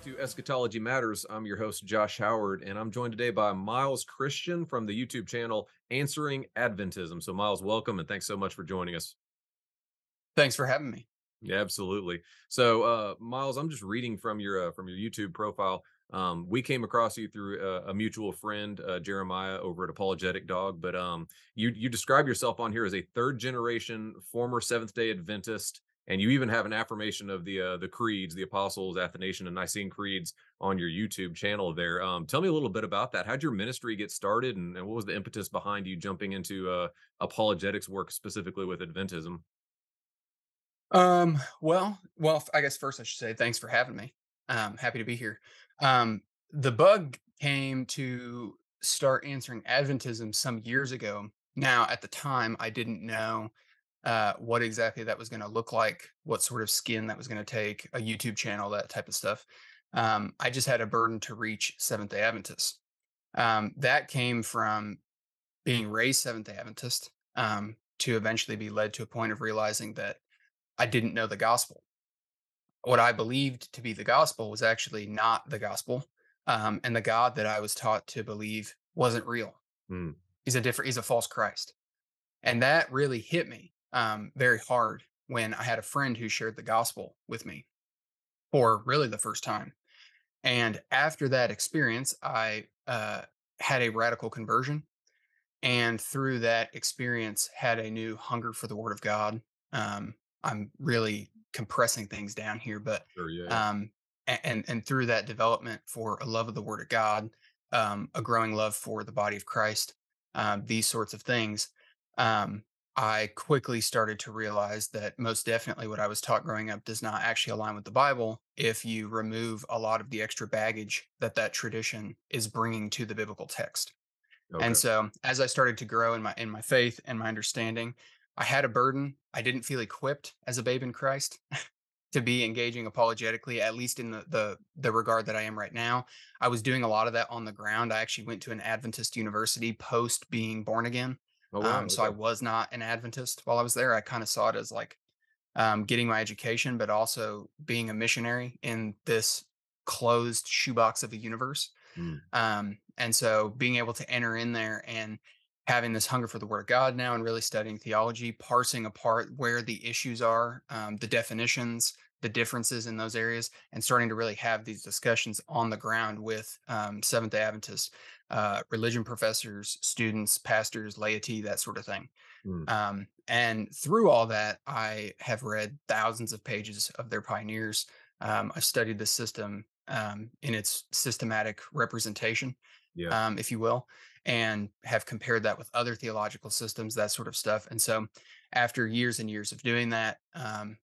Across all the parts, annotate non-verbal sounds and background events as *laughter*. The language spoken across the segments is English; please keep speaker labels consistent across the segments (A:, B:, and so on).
A: back to Eschatology Matters. I'm your host, Josh Howard, and I'm joined today by Miles Christian from the YouTube channel Answering Adventism. So, Miles, welcome and thanks so much for joining us.
B: Thanks for having me.
A: Yeah, absolutely. So, uh, Miles, I'm just reading from your uh, from your YouTube profile. Um, we came across you through a, a mutual friend, uh, Jeremiah, over at Apologetic Dog. But um, you you describe yourself on here as a third generation former Seventh Day Adventist and you even have an affirmation of the uh, the creeds, the Apostles, Athanasian, and Nicene creeds on your YouTube channel. There, um, tell me a little bit about that. How'd your ministry get started, and, and what was the impetus behind you jumping into uh, apologetics work specifically with Adventism?
B: Um, well, well, I guess first I should say thanks for having me. Um, happy to be here. Um, the bug came to start answering Adventism some years ago. Now, at the time, I didn't know uh, what exactly that was going to look like, what sort of skin that was going to take, a YouTube channel, that type of stuff. Um, I just had a burden to reach Seventh day Adventists. Um, that came from being raised Seventh day Adventist um, to eventually be led to a point of realizing that I didn't know the gospel. What I believed to be the gospel was actually not the gospel. Um, and the God that I was taught to believe wasn't real. Mm. He's a different, he's a false Christ. And that really hit me um, very hard when I had a friend who shared the gospel with me for really the first time. And after that experience, I uh, had a radical conversion. And through that experience, had a new hunger for the word of God. Um, I'm really compressing things down here, but
A: sure, yeah.
B: um, and and through that development for a love of the Word of God, um, a growing love for the body of Christ, um, these sorts of things, um, I quickly started to realize that most definitely what I was taught growing up does not actually align with the Bible if you remove a lot of the extra baggage that that tradition is bringing to the biblical text. Okay. And so as I started to grow in my in my faith and my understanding, I had a burden. I didn't feel equipped as a babe in Christ *laughs* to be engaging apologetically, at least in the, the the regard that I am right now. I was doing a lot of that on the ground. I actually went to an Adventist university post being born again. Oh, wow. Um, so. I was not an Adventist while I was there. I kind of saw it as like um, getting my education, but also being a missionary in this closed shoebox of a universe. Mm. Um, and so being able to enter in there and having this hunger for the word of God now and really studying theology, parsing apart where the issues are, um, the definitions, the differences in those areas, and starting to really have these discussions on the ground with um, Seventh day Adventists uh, religion professors, students, pastors, laity, that sort of thing. Mm. Um, and through all that, I have read thousands of pages of their pioneers. Um, I've studied the system um, in its systematic representation, yeah. Um, if you will, and have compared that with other theological systems, that sort of stuff. And so, after years and years of doing that, um,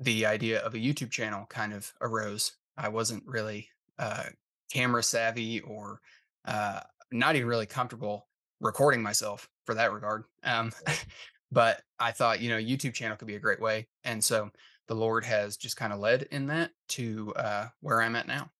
B: the idea of a YouTube channel kind of arose. I wasn't really uh, camera savvy or uh, not even really comfortable recording myself for that regard. Um, *laughs* but I thought, you know, YouTube channel could be a great way. And so the Lord has just kind of led in that to uh, where I'm at now.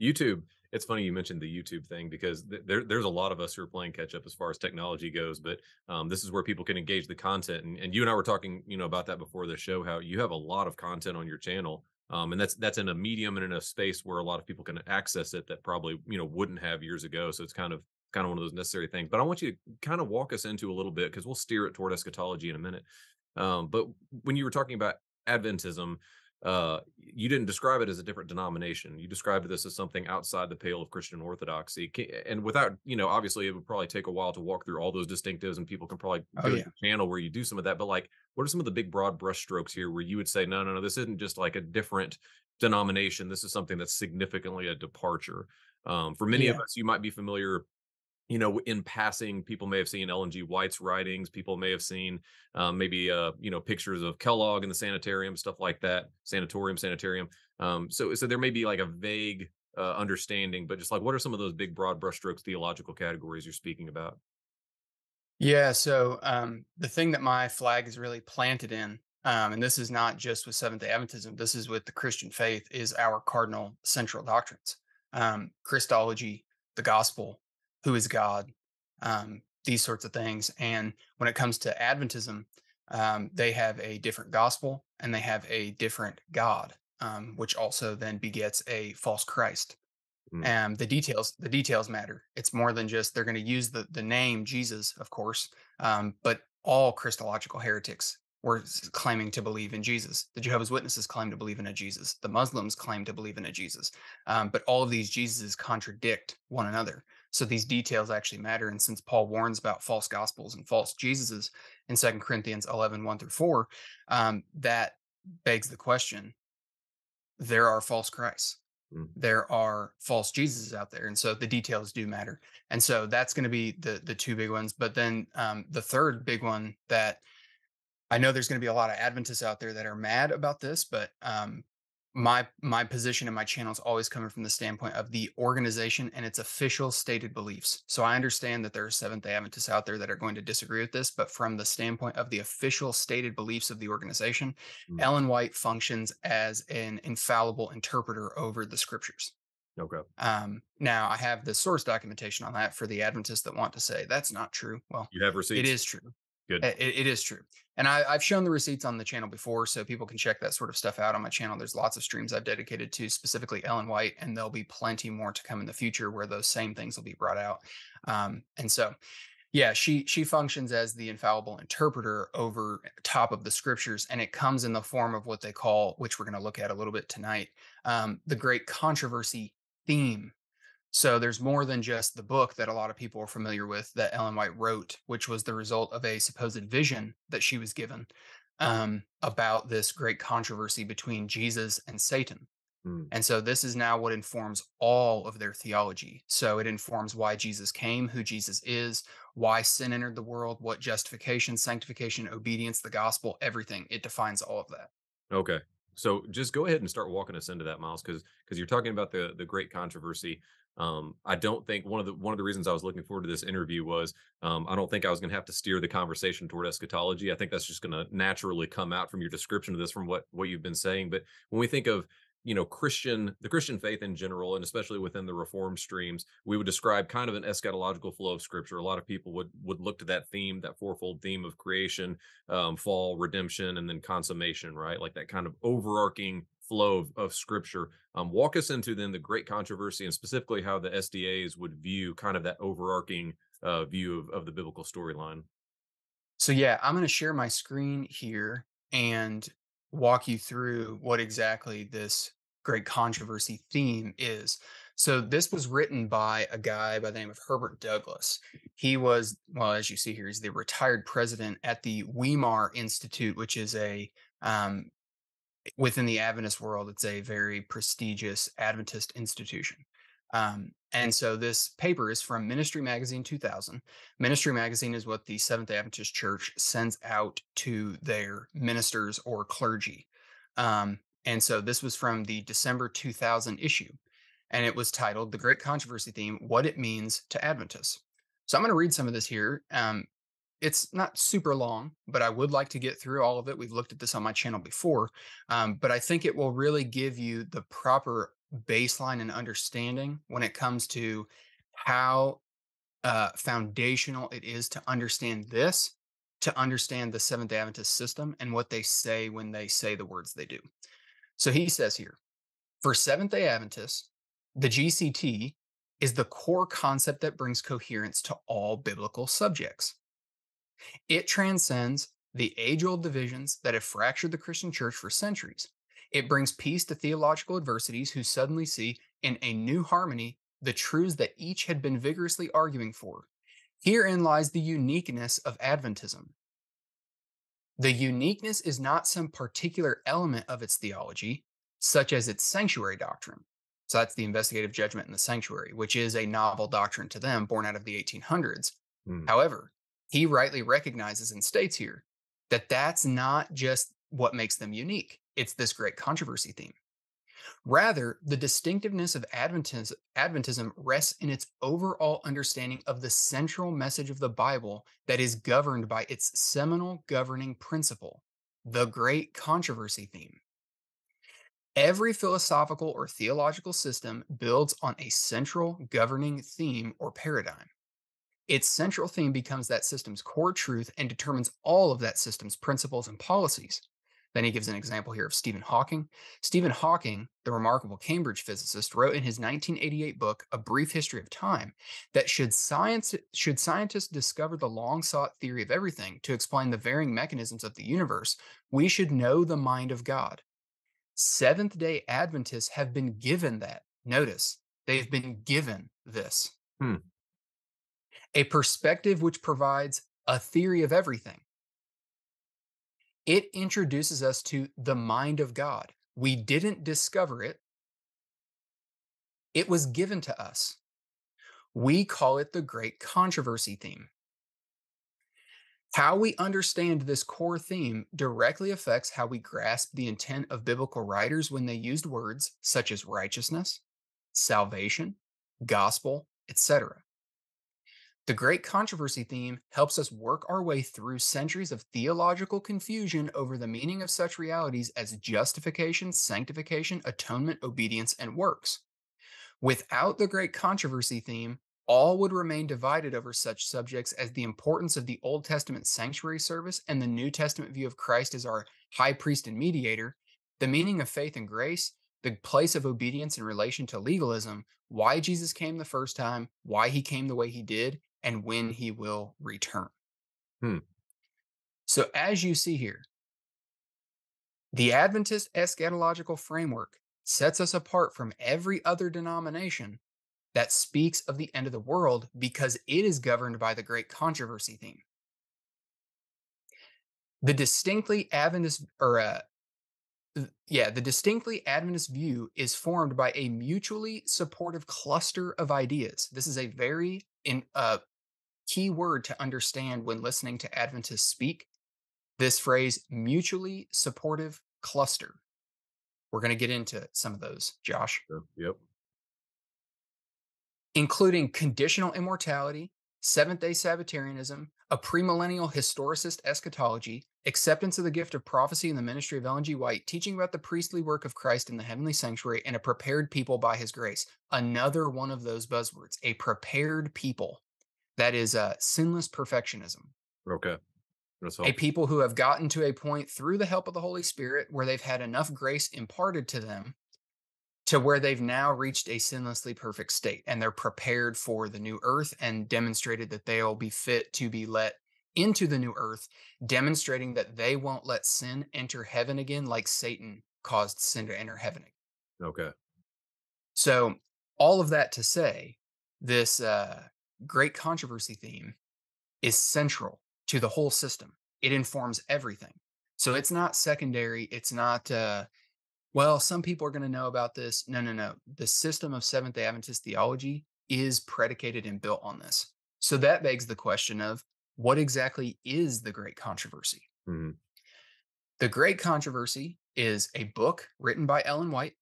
A: YouTube. It's funny you mentioned the YouTube thing because th- there, there's a lot of us who are playing catch up as far as technology goes, but um, this is where people can engage the content. And, and you and I were talking, you know, about that before the show. How you have a lot of content on your channel, um, and that's that's in a medium and in a space where a lot of people can access it that probably you know wouldn't have years ago. So it's kind of kind of one of those necessary things. But I want you to kind of walk us into a little bit because we'll steer it toward eschatology in a minute. Um, but when you were talking about Adventism, uh, you didn't describe it as a different denomination. You described this as something outside the pale of Christian orthodoxy. And without, you know, obviously it would probably take a while to walk through all those distinctives and people can probably oh, go yeah. to the channel where you do some of that. But like, what are some of the big broad brushstrokes here where you would say, no, no, no, this isn't just like a different denomination. This is something that's significantly a departure. Um, for many yeah. of us, you might be familiar you know, in passing, people may have seen Ellen G. White's writings. People may have seen um, maybe, uh, you know, pictures of Kellogg in the sanitarium, stuff like that, sanatorium, sanitarium. Um, so, so there may be like a vague uh, understanding, but just like, what are some of those big, broad brushstrokes theological categories you're speaking about?
B: Yeah. So um, the thing that my flag is really planted in, um, and this is not just with Seventh Day Adventism, this is with the Christian faith, is our cardinal central doctrines: um, Christology, the gospel, who is God, um, these sorts of things. And when it comes to Adventism, um, they have a different gospel and they have a different God. um, which also then begets a false Christ.
A: Mm,
B: And the details, the details matter. It's more than just they're going to use the the name Jesus, of course, um, but all Christological heretics were claiming to believe in Jesus. The Jehovah's Witnesses claim to believe in a Jesus. The Muslims claim to believe in a Jesus. Um, but all of these Jesuses contradict one another. So these details actually matter. And since Paul warns about false gospels and false Jesuses in Second Corinthians 11, 1 through 4, um, that begs the question there are false Christs
A: mm.
B: there are false Jesuses out there, and so the details do matter. And so that's going to be the the two big ones. But then um, the third big one that I know there's going to be a lot of Adventists out there that are mad about this, but um, my my position and my channel is always coming from the standpoint of the organization and its official stated beliefs. So I understand that there are Seventh Day Adventists out there that are going to disagree with this, but from the standpoint of the official stated beliefs of the organization,
A: Mm.
B: Ellen White functions as an infallible interpreter over the scriptures.
A: Okay.
B: Um, now, I have the source documentation on that for the Adventists that want to say that's not true. Well,
A: You have
B: it
A: receipts?
B: is true.
A: Good.
B: It, it is true. And I, I've shown the receipts on the channel before, so people can check that sort of stuff out on my channel. There's lots of streams I've dedicated to specifically Ellen White, and there'll be plenty more to come in the future where those same things will be brought out. Um, and so, yeah, she she functions as the infallible interpreter over top of the scriptures, and it comes in the form of what they call, which we're going to look at a little bit tonight, um, the great controversy theme so there's more than just the book that a lot of people are familiar with that Ellen White wrote, which was the result of a supposed vision that she was given um, about this great controversy between Jesus and Satan.
A: Mm.
B: And so this is now what informs all of their theology. So it informs why Jesus came, who Jesus is, why sin entered the world, what justification, sanctification, obedience, the gospel, everything. It defines all of that.
A: Okay. So just go ahead and start walking us into that, Miles, because because you're talking about the the great controversy. Um, I don't think one of the one of the reasons I was looking forward to this interview was um, I don't think I was going to have to steer the conversation toward eschatology. I think that's just going to naturally come out from your description of this, from what what you've been saying. But when we think of you know Christian, the Christian faith in general, and especially within the Reformed streams, we would describe kind of an eschatological flow of Scripture. A lot of people would would look to that theme, that fourfold theme of creation, um, fall, redemption, and then consummation, right? Like that kind of overarching flow of, of scripture. Um, walk us into then the great controversy and specifically how the SDAs would view kind of that overarching uh, view of, of the biblical storyline.
B: So yeah, I'm going to share my screen here and walk you through what exactly this great controversy theme is. So this was written by a guy by the name of Herbert Douglass. He was, well, as you see here, he's the retired president at the Weimar Institute, which is a um, within the Adventist world, it's a very prestigious Adventist institution. Um, and so this paper is from Ministry Magazine 2000. Ministry Magazine is what the Seventh Adventist Church sends out to their ministers or clergy. Um, and so this was from the December 2000 issue, and it was titled The Great Controversy Theme What It Means to Adventists. So I'm going to read some of this here. Um, it's not super long, but I would like to get through all of it. We've looked at this on my channel before, um, but I think it will really give you the proper baseline and understanding when it comes to how uh, foundational it is to understand this, to understand the Seventh Adventist system and what they say when they say the words they do. So he says here for Seventh day Adventists, the GCT is the core concept that brings coherence to all biblical subjects. It transcends the age old divisions that have fractured the Christian church for centuries. It brings peace to theological adversities who suddenly see in a new harmony the truths that each had been vigorously arguing for. Herein lies the uniqueness of Adventism. The uniqueness is not some particular element of its theology, such as its sanctuary doctrine. So that's the investigative judgment in the sanctuary, which is a novel doctrine to them born out of the 1800s.
A: Hmm.
B: However, he rightly recognizes and states here that that's not just what makes them unique. It's this great controversy theme. Rather, the distinctiveness of Adventis- Adventism rests in its overall understanding of the central message of the Bible that is governed by its seminal governing principle, the great controversy theme. Every philosophical or theological system builds on a central governing theme or paradigm. Its central theme becomes that system's core truth and determines all of that system's principles and policies. Then he gives an example here of Stephen Hawking. Stephen Hawking, the remarkable Cambridge physicist, wrote in his 1988 book, A Brief History of Time, that should science should scientists discover the long-sought theory of everything to explain the varying mechanisms of the universe, we should know the mind of God. Seventh-day Adventists have been given that. Notice, they've been given this.
A: Hmm.
B: A perspective which provides a theory of everything it introduces us to the mind of God. We didn't discover it, it was given to us. We call it the great controversy theme. How we understand this core theme directly affects how we grasp the intent of biblical writers when they used words such as righteousness, salvation, gospel, etc. The Great Controversy theme helps us work our way through centuries of theological confusion over the meaning of such realities as justification, sanctification, atonement, obedience, and works. Without the Great Controversy theme, all would remain divided over such subjects as the importance of the Old Testament sanctuary service and the New Testament view of Christ as our high priest and mediator, the meaning of faith and grace, the place of obedience in relation to legalism, why Jesus came the first time, why he came the way he did, and when he will return.
A: Hmm.
B: So, as you see here, the Adventist eschatological framework sets us apart from every other denomination that speaks of the end of the world because it is governed by the great controversy theme. The distinctly Adventist, or uh, yeah, the distinctly Adventist view is formed by a mutually supportive cluster of ideas. This is a very in, uh, key word to understand when listening to Adventists speak this phrase mutually supportive cluster. We're going to get into some of those, Josh.
A: Yep.
B: Including conditional immortality, Seventh day Sabbatarianism, a premillennial historicist eschatology, acceptance of the gift of prophecy in the ministry of Ellen G. White, teaching about the priestly work of Christ in the heavenly sanctuary, and a prepared people by his grace. Another one of those buzzwords, a prepared people. That is uh, sinless perfectionism.
A: Okay.
B: That's a people who have gotten to a point through the help of the Holy Spirit where they've had enough grace imparted to them to where they've now reached a sinlessly perfect state and they're prepared for the new earth and demonstrated that they'll be fit to be let into the new earth, demonstrating that they won't let sin enter heaven again like Satan caused sin to enter heaven. again.
A: Okay.
B: So, all of that to say, this uh, great controversy theme is central to the whole system. It informs everything. So it's not secondary. It's not, uh, well, some people are going to know about this. No, no, no. The system of Seventh day Adventist theology is predicated and built on this. So that begs the question of what exactly is the Great Controversy?
A: Mm-hmm.
B: The Great Controversy is a book written by Ellen White,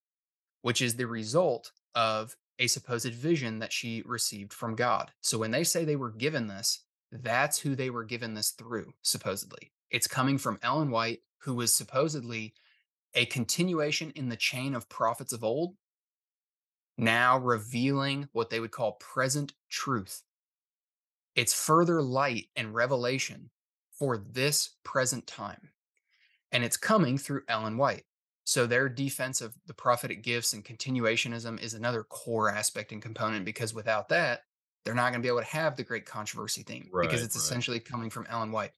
B: which is the result of a supposed vision that she received from God. So when they say they were given this, that's who they were given this through, supposedly. It's coming from Ellen White, who was supposedly a continuation in the chain of prophets of old, now revealing what they would call present truth. It's further light and revelation for this present time. And it's coming through Ellen White. So their defense of the prophetic gifts and continuationism is another core aspect and component because without that, they're not going to be able to have the great controversy theme
A: right,
B: because it's
A: right.
B: essentially coming from Ellen White.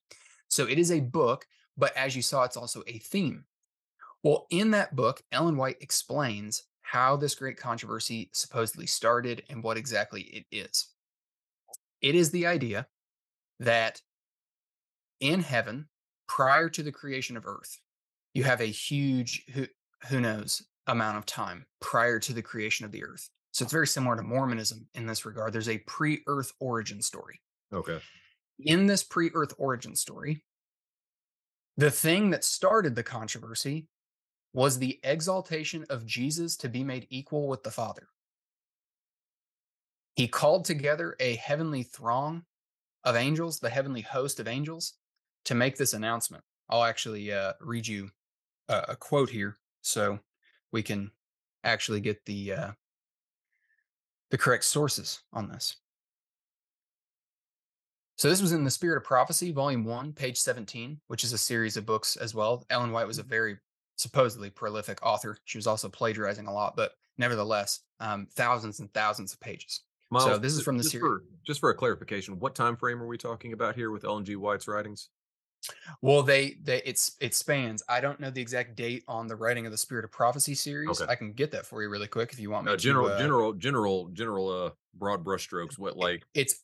B: So it is a book, but as you saw, it's also a theme. Well, in that book, Ellen White explains how this great controversy supposedly started and what exactly it is. It is the idea that in heaven, prior to the creation of earth, you have a huge who who knows amount of time prior to the creation of the earth. So it's very similar to Mormonism in this regard. There's a pre-earth origin story.
A: Okay.
B: In this pre-earth origin story, the thing that started the controversy was the exaltation of Jesus to be made equal with the Father. He called together a heavenly throng of angels, the heavenly host of angels, to make this announcement. I'll actually uh, read you a, a quote here so we can actually get the uh, the correct sources on this. So this was in The Spirit of Prophecy, Volume 1, page 17, which is a series of books as well. Ellen White was a very supposedly prolific author. She was also plagiarizing a lot, but nevertheless, um, thousands and thousands of pages.
A: Miles,
B: so this is from the
A: just
B: series.
A: for just for a clarification, what time frame are we talking about here with Ellen G. White's writings?
B: Well, they they it's it spans. I don't know the exact date on the writing of the Spirit of Prophecy series.
A: Okay.
B: I can get that for you really quick if you want me
A: Uh,
B: to.
A: general,
B: uh,
A: general, general, general, uh, broad brushstrokes. What like
B: It's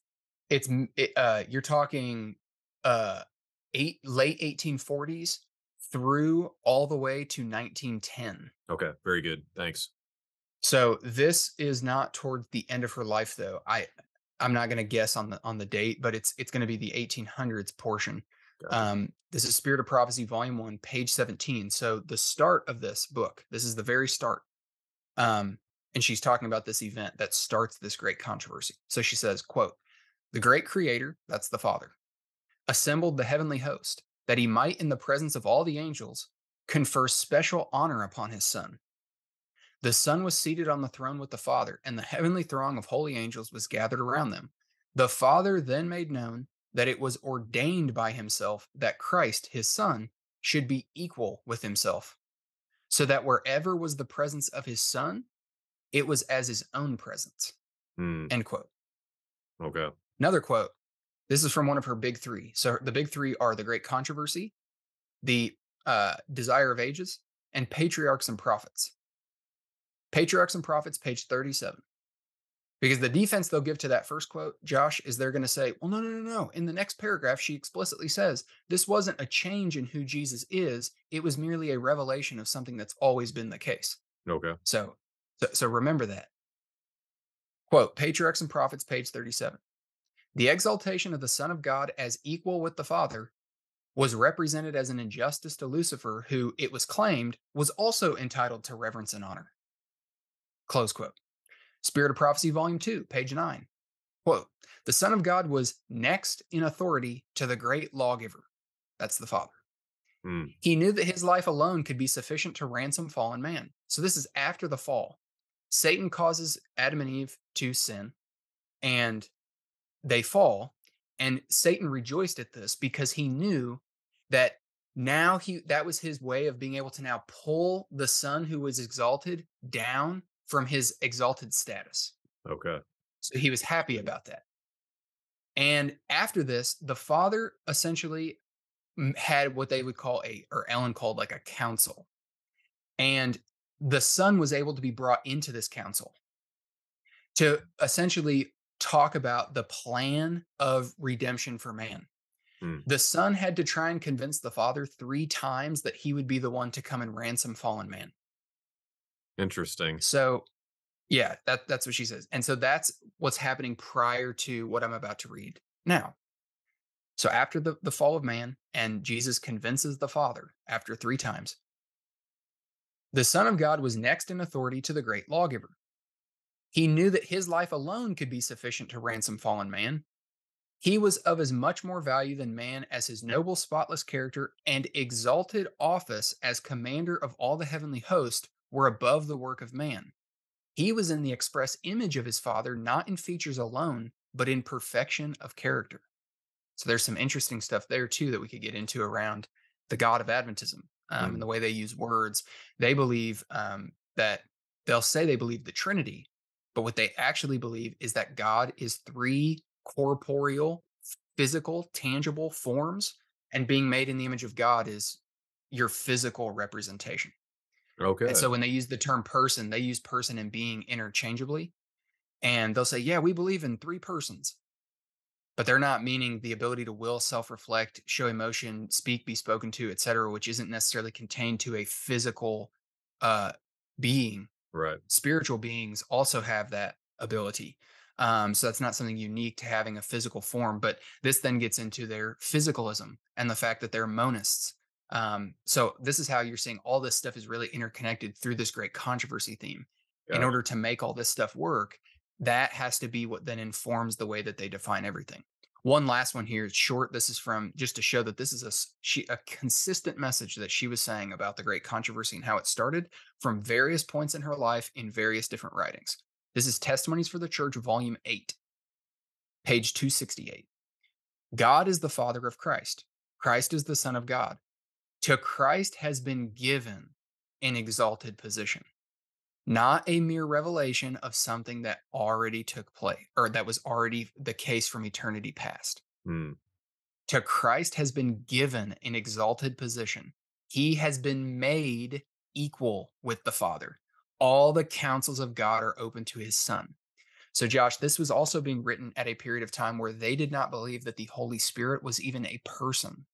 B: it's it, uh you're talking uh eight late 1840s through all the way to 1910.
A: Okay, very good. Thanks.
B: So this is not towards the end of her life though. I I'm not going to guess on the on the date, but it's it's going to be the 1800s portion. Um, this is Spirit of Prophecy, Volume One, page 17. So the start of this book, this is the very start. Um, and she's talking about this event that starts this great controversy. So she says, quote, the great creator, that's the Father, assembled the heavenly host that he might, in the presence of all the angels, confer special honor upon his son. The Son was seated on the throne with the Father, and the heavenly throng of holy angels was gathered around them. The Father then made known that it was ordained by himself that Christ, his Son, should be equal with himself, so that wherever was the presence of his Son, it was as his own presence.
A: Hmm,
B: End quote.
A: okay.
B: Another quote. This is from one of her big three. So the big three are the Great Controversy, the uh, Desire of Ages, and Patriarchs and Prophets. Patriarchs and Prophets, page 37. Because the defense they'll give to that first quote, Josh, is they're going to say, well, no, no, no, no. In the next paragraph, she explicitly says this wasn't a change in who Jesus is. It was merely a revelation of something that's always been the case.
A: Okay.
B: So, so, so remember that. Quote Patriarchs and Prophets, page 37. The exaltation of the Son of God as equal with the Father was represented as an injustice to Lucifer, who, it was claimed, was also entitled to reverence and honor. Close quote. Spirit of Prophecy, Volume 2, page 9. Quote The Son of God was next in authority to the great lawgiver. That's the Father.
A: Hmm,
B: He knew that his life alone could be sufficient to ransom fallen man. So this is after the fall. Satan causes Adam and Eve to sin and they fall. And Satan rejoiced at this because he knew that now he that was his way of being able to now pull the son who was exalted down from his exalted status.
A: okay.
B: So he was happy about that. And after this, the father essentially had what they would call a, or Ellen called like a council. And the son was able to be brought into this council to essentially talk about the plan of redemption for man.
A: Hmm.
B: The son had to try and convince the father three times that he would be the one to come and ransom fallen man.
A: Interesting.
B: So, yeah, that that's what she says. And so that's what's happening prior to what I'm about to read now. So after the, the fall of man, and Jesus convinces the Father after three times, the Son of God was next in authority to the great lawgiver. He knew that his life alone could be sufficient to ransom fallen man. He was of as much more value than man as his noble, spotless character and exalted office as commander of all the heavenly host were above the work of man. He was in the express image of his Father, not in features alone, but in perfection of character. So there's some interesting stuff there too that we could get into around the God of Adventism um,
A: Mm.
B: and the way they use words. They believe um, that they'll say they believe the Trinity, but what they actually believe is that God is three corporeal, physical, tangible forms, and being made in the image of God is your physical representation.
A: Okay.
B: And so when they use the term person, they use person and being interchangeably. And they'll say, yeah, we believe in three persons. But they're not meaning the ability to will, self reflect, show emotion, speak, be spoken to, et cetera, which isn't necessarily contained to a physical uh, being.
A: right.
B: Spiritual beings also have that ability. Um, so that's not something unique to having a physical form. But this then gets into their physicalism and the fact that they're monists. Um, so this is how you're seeing all this stuff is really interconnected through this great controversy theme. In order to make all this stuff work, that has to be what then informs the way that they define everything. One last one here, it's short. This is from just to show that this is a she a consistent message that she was saying about the great controversy and how it started from various points in her life in various different writings. This is Testimonies for the Church, Volume 8, page 268. God is the Father of Christ. Christ is the Son of God. To Christ has been given an exalted position, not a mere revelation of something that already took place or that was already the case from eternity past.
A: Hmm.
B: To Christ has been given an exalted position. He has been made equal with the Father. All the counsels of God are open to his Son. So, Josh, this was also being written at a period of time where they did not believe that the Holy Spirit was even a person.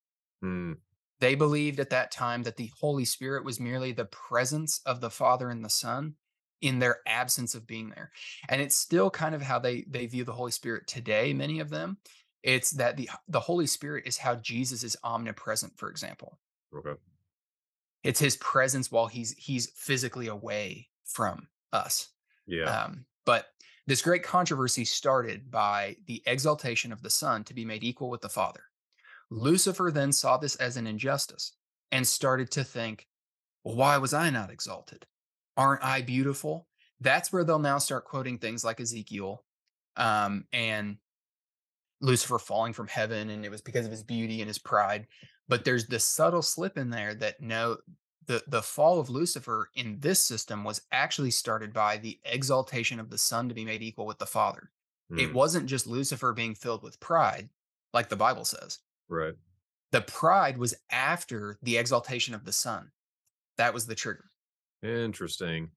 A: Hmm.
B: They believed at that time that the Holy Spirit was merely the presence of the Father and the Son in their absence of being there. And it's still kind of how they they view the Holy Spirit today, many of them. It's that the the Holy Spirit is how Jesus is omnipresent, for example.
A: Okay.
B: It's his presence while he's he's physically away from us.
A: Yeah.
B: Um, but this great controversy started by the exaltation of the Son to be made equal with the Father. Lucifer then saw this as an injustice and started to think, well, why was I not exalted? Aren't I beautiful? That's where they'll now start quoting things like Ezekiel um, and Lucifer falling from heaven, and it was because of his beauty and his pride. But there's this subtle slip in there that no, the the fall of Lucifer in this system was actually started by the exaltation of the Son to be made equal with the Father. It
A: Hmm.
B: wasn't just Lucifer being filled with pride, like the Bible says.
A: Right.
B: The pride was after the exaltation of the Son. That was the trigger.
A: Interesting.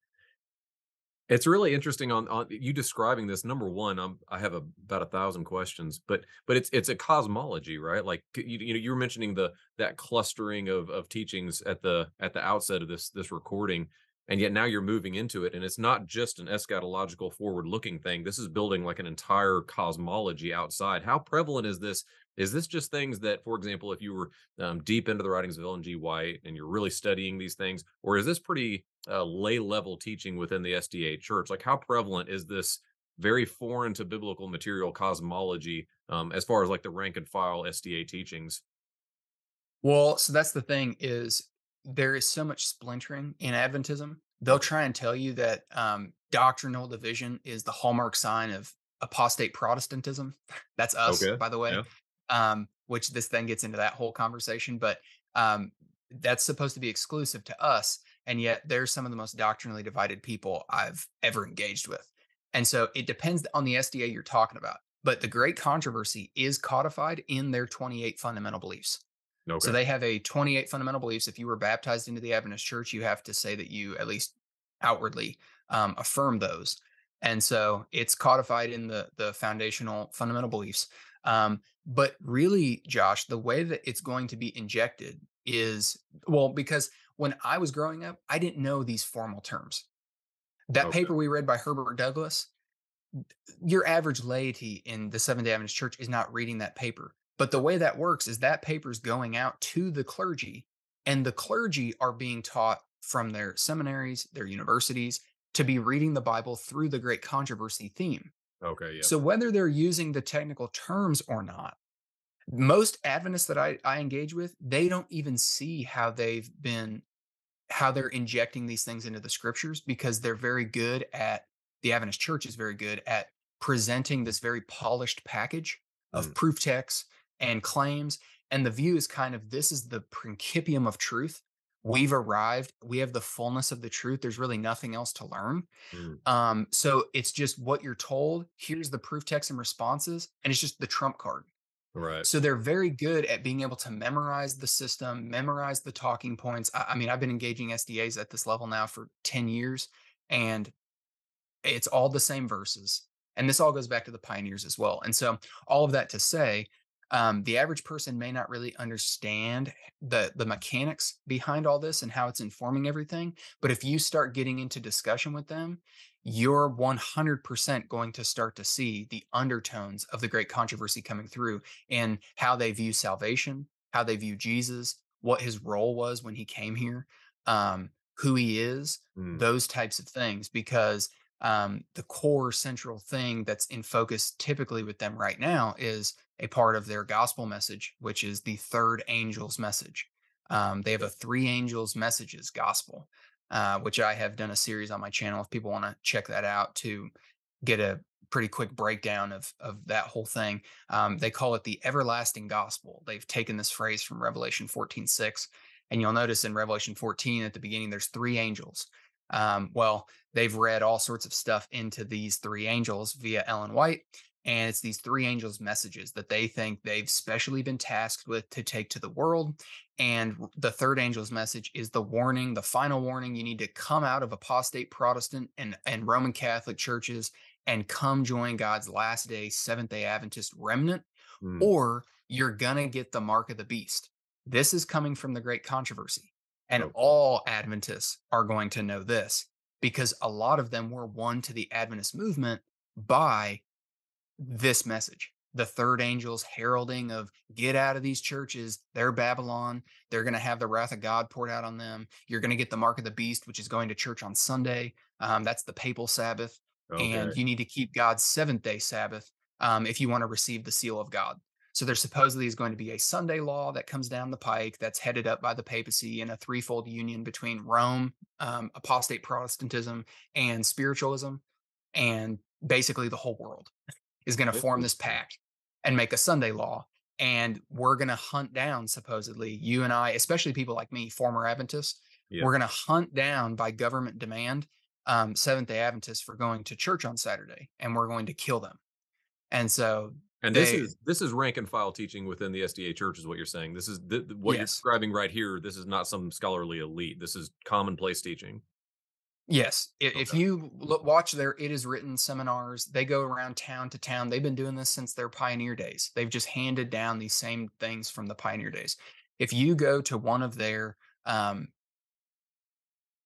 A: It's really interesting on on you describing this. Number one, I'm I have a, about a thousand questions, but but it's it's a cosmology, right? Like you you know you were mentioning the that clustering of of teachings at the at the outset of this this recording, and yet now you're moving into it, and it's not just an eschatological forward looking thing. This is building like an entire cosmology outside. How prevalent is this? Is this just things that, for example, if you were um, deep into the writings of Ellen G. White and you're really studying these things, or is this pretty uh, lay level teaching within the SDA church? Like, how prevalent is this very foreign to biblical material cosmology um, as far as like the rank and file SDA teachings?
B: Well, so that's the thing is there is so much splintering in Adventism. They'll try and tell you that um, doctrinal division is the hallmark sign of apostate Protestantism. That's us,
A: Okay.
B: by the way.
A: Yeah.
B: Um, which this then gets into that whole conversation, but um, that's supposed to be exclusive to us, and yet they're some of the most doctrinally divided people I've ever engaged with. And so it depends on the SDA you're talking about. But the great controversy is codified in their 28 fundamental beliefs.
A: Okay.
B: So they have a 28 fundamental beliefs. If you were baptized into the Adventist church, you have to say that you at least outwardly um, affirm those. And so it's codified in the the foundational fundamental beliefs. Um, but really, Josh, the way that it's going to be injected is well, because when I was growing up, I didn't know these formal terms. That
A: Okay.
B: paper we read by Herbert Douglass, your average laity in the Seventh day Adventist church is not reading that paper. But the way that works is that paper is going out to the clergy, and the clergy are being taught from their seminaries, their universities, to be reading the Bible through the great controversy theme.
A: Okay. Yeah.
B: So whether they're using the technical terms or not, most Adventists that I, I engage with, they don't even see how they've been how they're injecting these things into the scriptures because they're very good at the Adventist church is very good at presenting this very polished package of
A: Mm.
B: proof texts and claims. And the view is kind of this is the principium of truth. We've arrived. We have the fullness of the truth. There's really nothing else to learn.
A: Mm.
B: Um, so it's just what you're told. Here's the proof text and responses, and it's just the trump card.
A: Right.
B: So they're very good at being able to memorize the system, memorize the talking points. I, I mean, I've been engaging SDAs at this level now for 10 years, and it's all the same verses. And this all goes back to the pioneers as well. And so, all of that to say, um, the average person may not really understand the the mechanics behind all this and how it's informing everything. But if you start getting into discussion with them, you're 100% going to start to see the undertones of the great controversy coming through and how they view salvation, how they view Jesus, what his role was when he came here, um, who he is,
A: Mm.
B: those types of things. Because um, the core central thing that's in focus typically with them right now is a part of their gospel message, which is the third angel's message. Um, they have a three angels messages gospel, uh, which I have done a series on my channel. If people want to check that out to get a pretty quick breakdown of of that whole thing. Um, they call it the everlasting gospel. They've taken this phrase from Revelation 14 6. And you'll notice in Revelation 14 at the beginning, there's three angels. Um, well, they've read all sorts of stuff into these three angels via Ellen White. And it's these three angels' messages that they think they've specially been tasked with to take to the world. And the third angel's message is the warning, the final warning. You need to come out of apostate Protestant and, and Roman Catholic churches and come join God's last day Seventh day Adventist remnant,
A: Mm,
B: or you're going to get the mark of the beast. This is coming from the great controversy. And
A: okay.
B: all Adventists are going to know this because a lot of them were won to the Adventist movement by this message. The third angel's heralding of get out of these churches. They're Babylon. They're going to have the wrath of God poured out on them. You're going to get the mark of the beast, which is going to church on Sunday. Um, that's the papal Sabbath.
A: Okay.
B: And you need to keep God's seventh day Sabbath um, if you want to receive the seal of God. So there supposedly is going to be a Sunday law that comes down the pike that's headed up by the papacy in a threefold union between Rome, um, apostate Protestantism, and spiritualism, and basically the whole world is going to form this pact and make a Sunday law. And we're going to hunt down, supposedly, you and I, especially people like me, former Adventists,
A: Yeah.
B: we're going to hunt down by government demand um, Seventh day Adventists for going to church on Saturday, and we're going to kill them. And so
A: And this
B: they,
A: is this is rank and file teaching within the SDA church, is what you're saying. This is th- what you're describing right here. This is not some scholarly elite. This is commonplace teaching.
B: yes. i- If you look, watch their It Is Written seminars, they go around town to town. They've been doing this since their pioneer days. They've just handed down these same things from the pioneer days. If you go to one of their, um,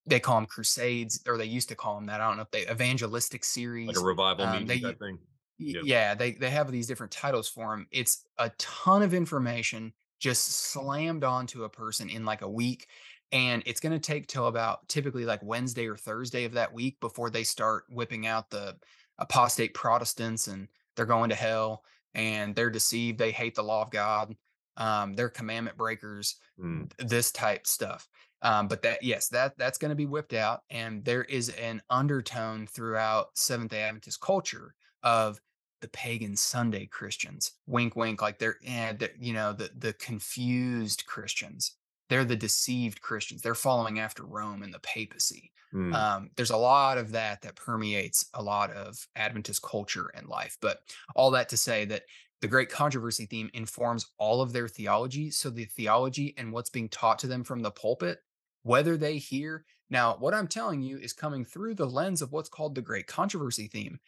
B: they call them crusades, or they used to call them that. I don't know if they evangelistic series,
A: Like a revival
B: Um,
A: meeting
B: they
A: type thing.
B: Y-
A: Yep.
B: yeah, they they have these different titles for them. It's a ton of information just slammed onto a person in like a week, and it's going to take till about typically like Wednesday or Thursday of that week before they start whipping out the apostate Protestants and they're going to hell and they're deceived. They hate the law of God. Um, they're commandment breakers.
A: Mm,
B: This type stuff. Um, but that yes, that that's going to be whipped out, and there is an undertone throughout Seventh Day Adventist culture of the pagan Sunday Christians. Wink, wink. Like they're, eh, they're you know, the the confused Christians. They're the deceived Christians. They're following after Rome and the papacy.
A: mm.
B: Um, there's a lot of that that permeates a lot of Adventist culture and life. But all that to say that the great controversy theme informs all of their theology. So the theology and what's being taught to them from the pulpit, whether they hear now, what I'm telling you is coming through the lens of what's called the great controversy theme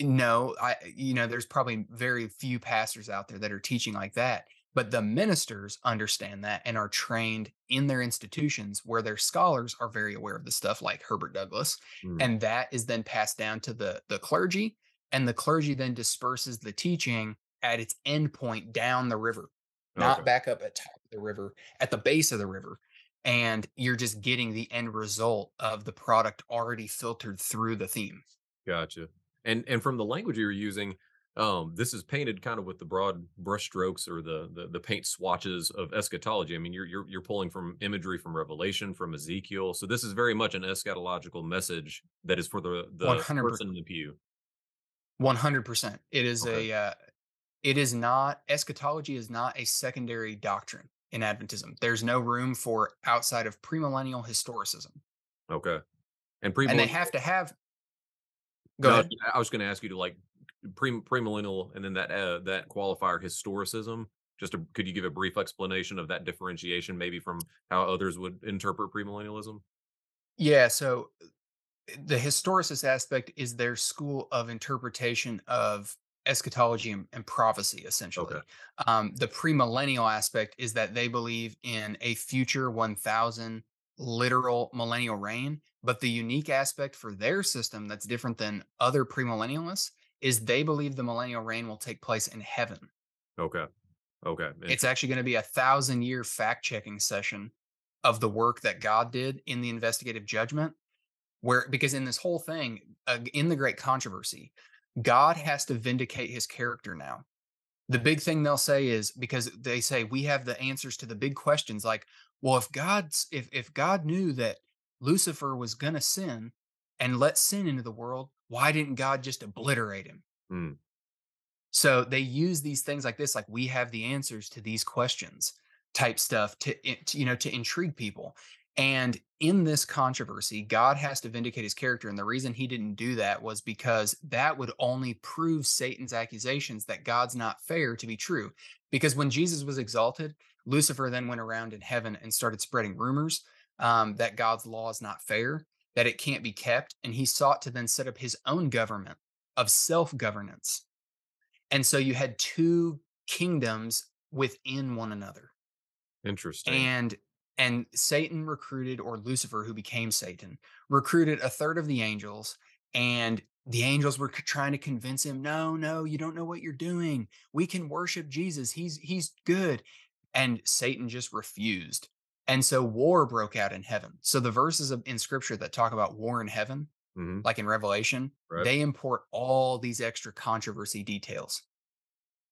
B: no, I you know, there's probably very few pastors out there that are teaching like that, but the ministers understand that and are trained in their institutions where their scholars are very aware of the stuff like Herbert Douglass,
A: Mm.
B: and that is then passed down to the the clergy, and the clergy then disperses the teaching at its end point down the river,
A: Okay.
B: not back up at top of the river, at the base of the river. And you're just getting the end result of the product already filtered through the theme.
A: Gotcha. And and from the language you're using, um, this is painted kind of with the broad brushstrokes or the, the the paint swatches of eschatology. I mean, you're you're you're pulling from imagery from Revelation, from Ezekiel. So this is very much an eschatological message that is for the the
B: 100
A: person in the pew.
B: 100%. It is
A: Okay.
B: a, uh, it is not, eschatology is not a secondary doctrine in Adventism. There's no room for outside of premillennial historicism.
A: Okay. And pre-
B: And they have to have, go ahead.
A: I was going to ask you to like pre premillennial and then that uh, that qualifier historicism. Just a, could you give a brief explanation of that differentiation, maybe from how others would interpret premillennialism?
B: Yeah. So the historicist aspect is their school of interpretation of eschatology and, and prophecy, essentially.
A: Okay.
B: Um, the premillennial aspect is that they believe in a future 1000 literal millennial reign. But the unique aspect for their system that's different than other premillennialists is they believe the millennial reign will take place in heaven.
A: Okay. Okay.
B: It's actually going to be a thousand year fact checking session of the work that God did in the investigative judgment where because in this whole thing uh, in the great controversy god has to vindicate his character now the big thing they'll say is because they say we have the answers to the big questions like well if god's if if god knew that lucifer was going to sin and let sin into the world why didn't god just obliterate him
A: Mm,
B: So they use these things like this, like we have the answers to these questions type stuff to, to, you know to intrigue people. And in this controversy, God has to vindicate his character. And the reason he didn't do that was because that would only prove Satan's accusations that God's not fair to be true. Because when Jesus was exalted, Lucifer then went around in heaven and started spreading rumors um, that God's law is not fair, that it can't be kept. And he sought to then set up his own government of self governance and so you had two kingdoms within one another.
A: interesting.
B: And and Satan recruited or Lucifer who became Satan recruited a third of the angels and the angels were trying to convince him, "No, no, you don't know what you're doing. We can worship Jesus. He's he's good." And Satan just refused. And so war broke out in heaven. So the verses of, in scripture that talk about war in heaven,
A: hmm
B: like in Revelation,
A: Right.
B: they import all these extra controversy details.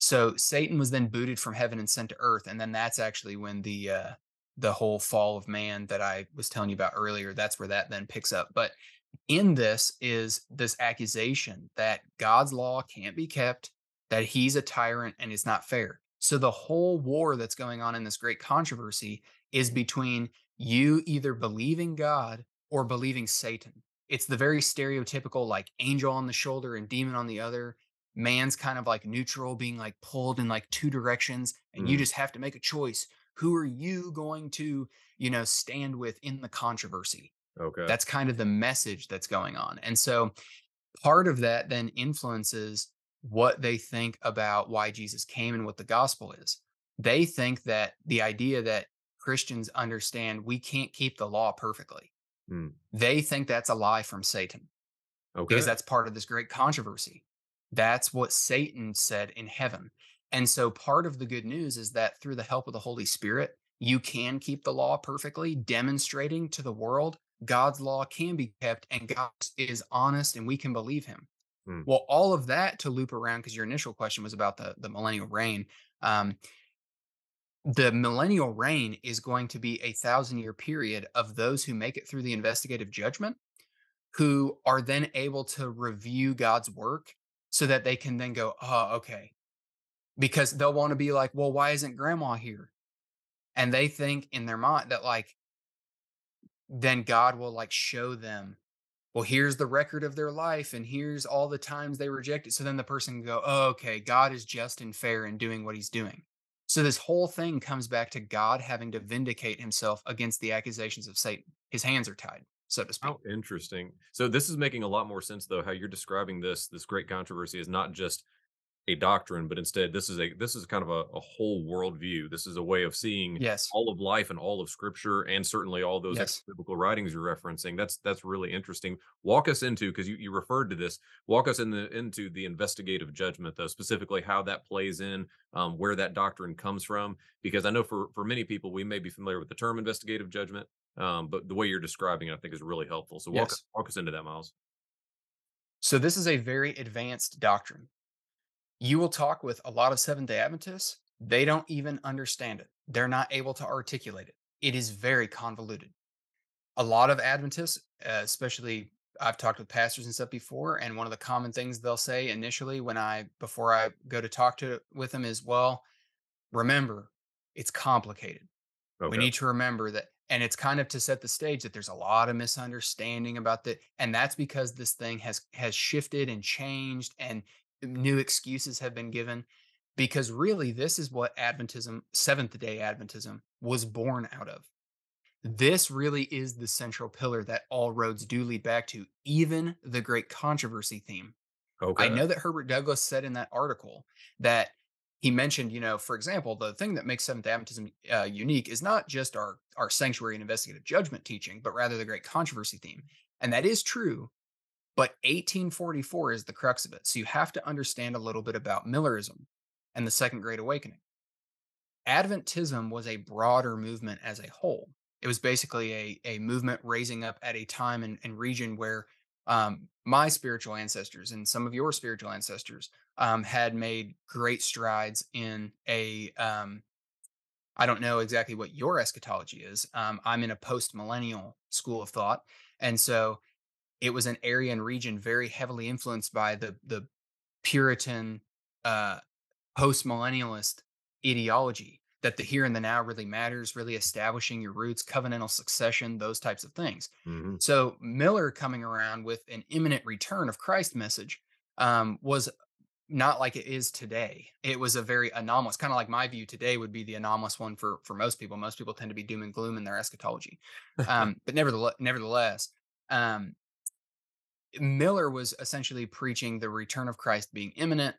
B: So Satan was then booted from heaven and sent to earth, and then that's actually when the uh, the whole fall of man that I was telling you about earlier. That's where that then picks up. But in this is this accusation that God's law can't be kept, that He's a tyrant and it's not fair. So the whole war that's going on in this great controversy is between you either believing God or believing Satan. It's the very stereotypical like angel on the shoulder and demon on the other man's kind of like neutral, being like pulled in like two directions, and you
A: Mm,
B: just have to make a choice. Who are you going to, you know, stand with in the controversy?
A: okay.
B: That's kind of the message that's going on. And so part of that then influences what they think about why Jesus came and what the gospel is. They think that the idea that Christians understand we can't keep the law perfectly.
A: Mm,
B: They think that's a lie from Satan
A: okay.
B: because that's part of this great controversy. That's what Satan said in heaven. And so part of the good news is that through the help of the Holy Spirit, you can keep the law perfectly, demonstrating to the world God's law can be kept and God is honest and we can believe him.
A: Mm,
B: Well, all of that to loop around because your initial question was about the, the millennial reign. Um, the millennial reign is going to be a thousand year period of those who make it through the investigative judgment who are then able to review God's work so that they can then go, oh, okay. Because they'll want to be like, well, why isn't grandma here? And they think in their mind that, like, then God will like show them, well, here's the record of their life and here's all the times they rejected. So then the person can go, oh, okay, God is just and fair in doing what he's doing. So this whole thing comes back to God having to vindicate himself against the accusations of Satan. His hands are tied, so to speak.
A: How interesting. So this is making a lot more sense though, how you're describing this, this great controversy is not just a doctrine, but instead this is a this is kind of a, a whole worldview. This is a way of seeing
B: Yes.
A: all of life and all of scripture and certainly all those
B: Yes.
A: biblical writings you're referencing. That's that's really interesting. Walk us into because you, you referred to this, walk us in the into the investigative judgment though, specifically how that plays in, um, where that doctrine comes from. Because I know for for many people we may be familiar with the term investigative judgment. Um, but the way you're describing it, I think is really helpful. So walk
B: Yes.
A: walk us into that, Miles.
B: So this is a very advanced doctrine. You will talk with a lot of Seventh day Adventists, they don't even understand it. They're not able to articulate it. It is very convoluted. A lot of Adventists, uh, especially I've talked with pastors and stuff before, and one of the common things they'll say initially when I before I go to talk to with them is, "Well, remember, it's complicated. We need to remember that and it's kind of to set the stage that there's a lot of misunderstanding about that and that's because this thing has has shifted and changed and new excuses have been given because really this is what adventism seventh day adventism was born out of this really is the central pillar that all roads do lead back to even the great controversy theme
A: Okay.
B: I know that Herbert Douglass said in that article that he mentioned, you know, for example, the thing that makes Seventh Adventism uh, unique is not just our our sanctuary and investigative judgment teaching, but rather the great controversy theme, and that is true. But 1844 is the crux of it. So you have to understand a little bit about Millerism and the Second Great Awakening. Adventism was a broader movement as a whole. It was basically a, a movement raising up at a time and, and region where um, my spiritual ancestors and some of your spiritual ancestors um, had made great strides in a. Um, I don't know exactly what your eschatology is. Um, I'm in a post millennial school of thought. And so it was an area and region very heavily influenced by the, the Puritan, uh, post millennialist ideology that the here and the now really matters, really establishing your roots, covenantal succession, those types of things.
A: hmm
B: So Miller coming around with an imminent return of Christ message um, was not like it is today. It was a very anomalous, kind of like my view today would be the anomalous one for for most people. Most people tend to be doom and gloom in their eschatology, *laughs* um, but nevertheless, nevertheless, um, Miller was essentially preaching the return of Christ being imminent.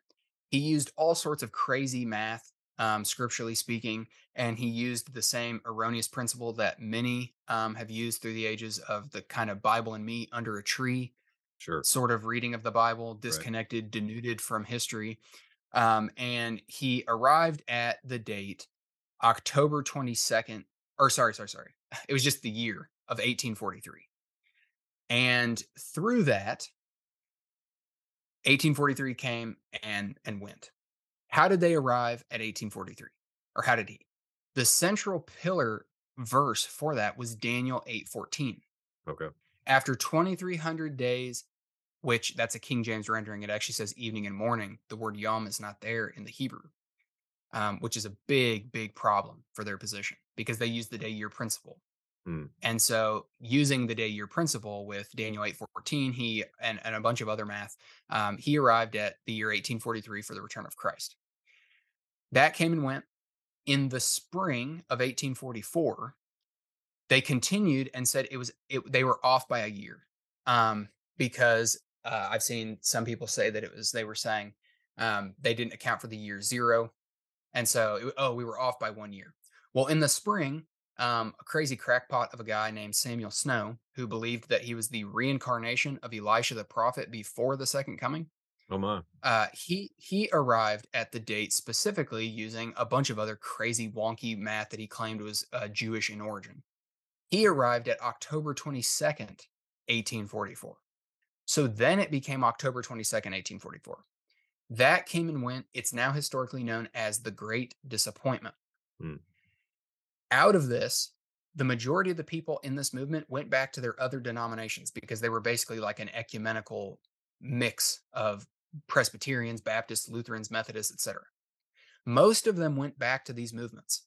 B: He used all sorts of crazy math, um, scripturally speaking, and he used the same erroneous principle that many um, have used through the ages of the kind of Bible and me under a tree
A: Sure.
B: sort of reading of the Bible,
A: Right.
B: disconnected, denuded from history. Um, and he arrived at the date October 22nd, or sorry, sorry, sorry. It was just the year of 1843. And through that, 1843 came and and went. How did they arrive at 1843? Or how did he? The central pillar verse for that was Daniel 8:14.
A: Okay.
B: After 2300 days, which that's a King James rendering, it actually says evening and morning. The word yom is not there in the Hebrew, um, which is a big, big problem for their position because they use the day year principle.
A: Hmm.
B: And so, using the day year principle with Daniel 8:14, he and, and a bunch of other math, um, he arrived at the year 1843 for the return of Christ. That came and went. In the spring of 1844, they continued and said it was it, they were off by a year um, because uh, I've seen some people say that it was they were saying um, they didn't account for the year zero, and so it, oh we were off by one year. Well, in the spring, um, a crazy crackpot of a guy named Samuel Snow who believed that he was the reincarnation of Elisha the prophet before the second coming.
A: Oh my.
B: Uh, he he arrived at the date specifically using a bunch of other crazy wonky math that he claimed was uh, Jewish in origin. He arrived at October 22nd, 1844. So then it became October 22nd, 1844. That came and went. It's now historically known as the Great Disappointment.
A: Hmm.
B: Out of this, the majority of the people in this movement went back to their other denominations because they were basically like an ecumenical mix of Presbyterians, Baptists, Lutherans, Methodists, etc. Most of them went back to these movements.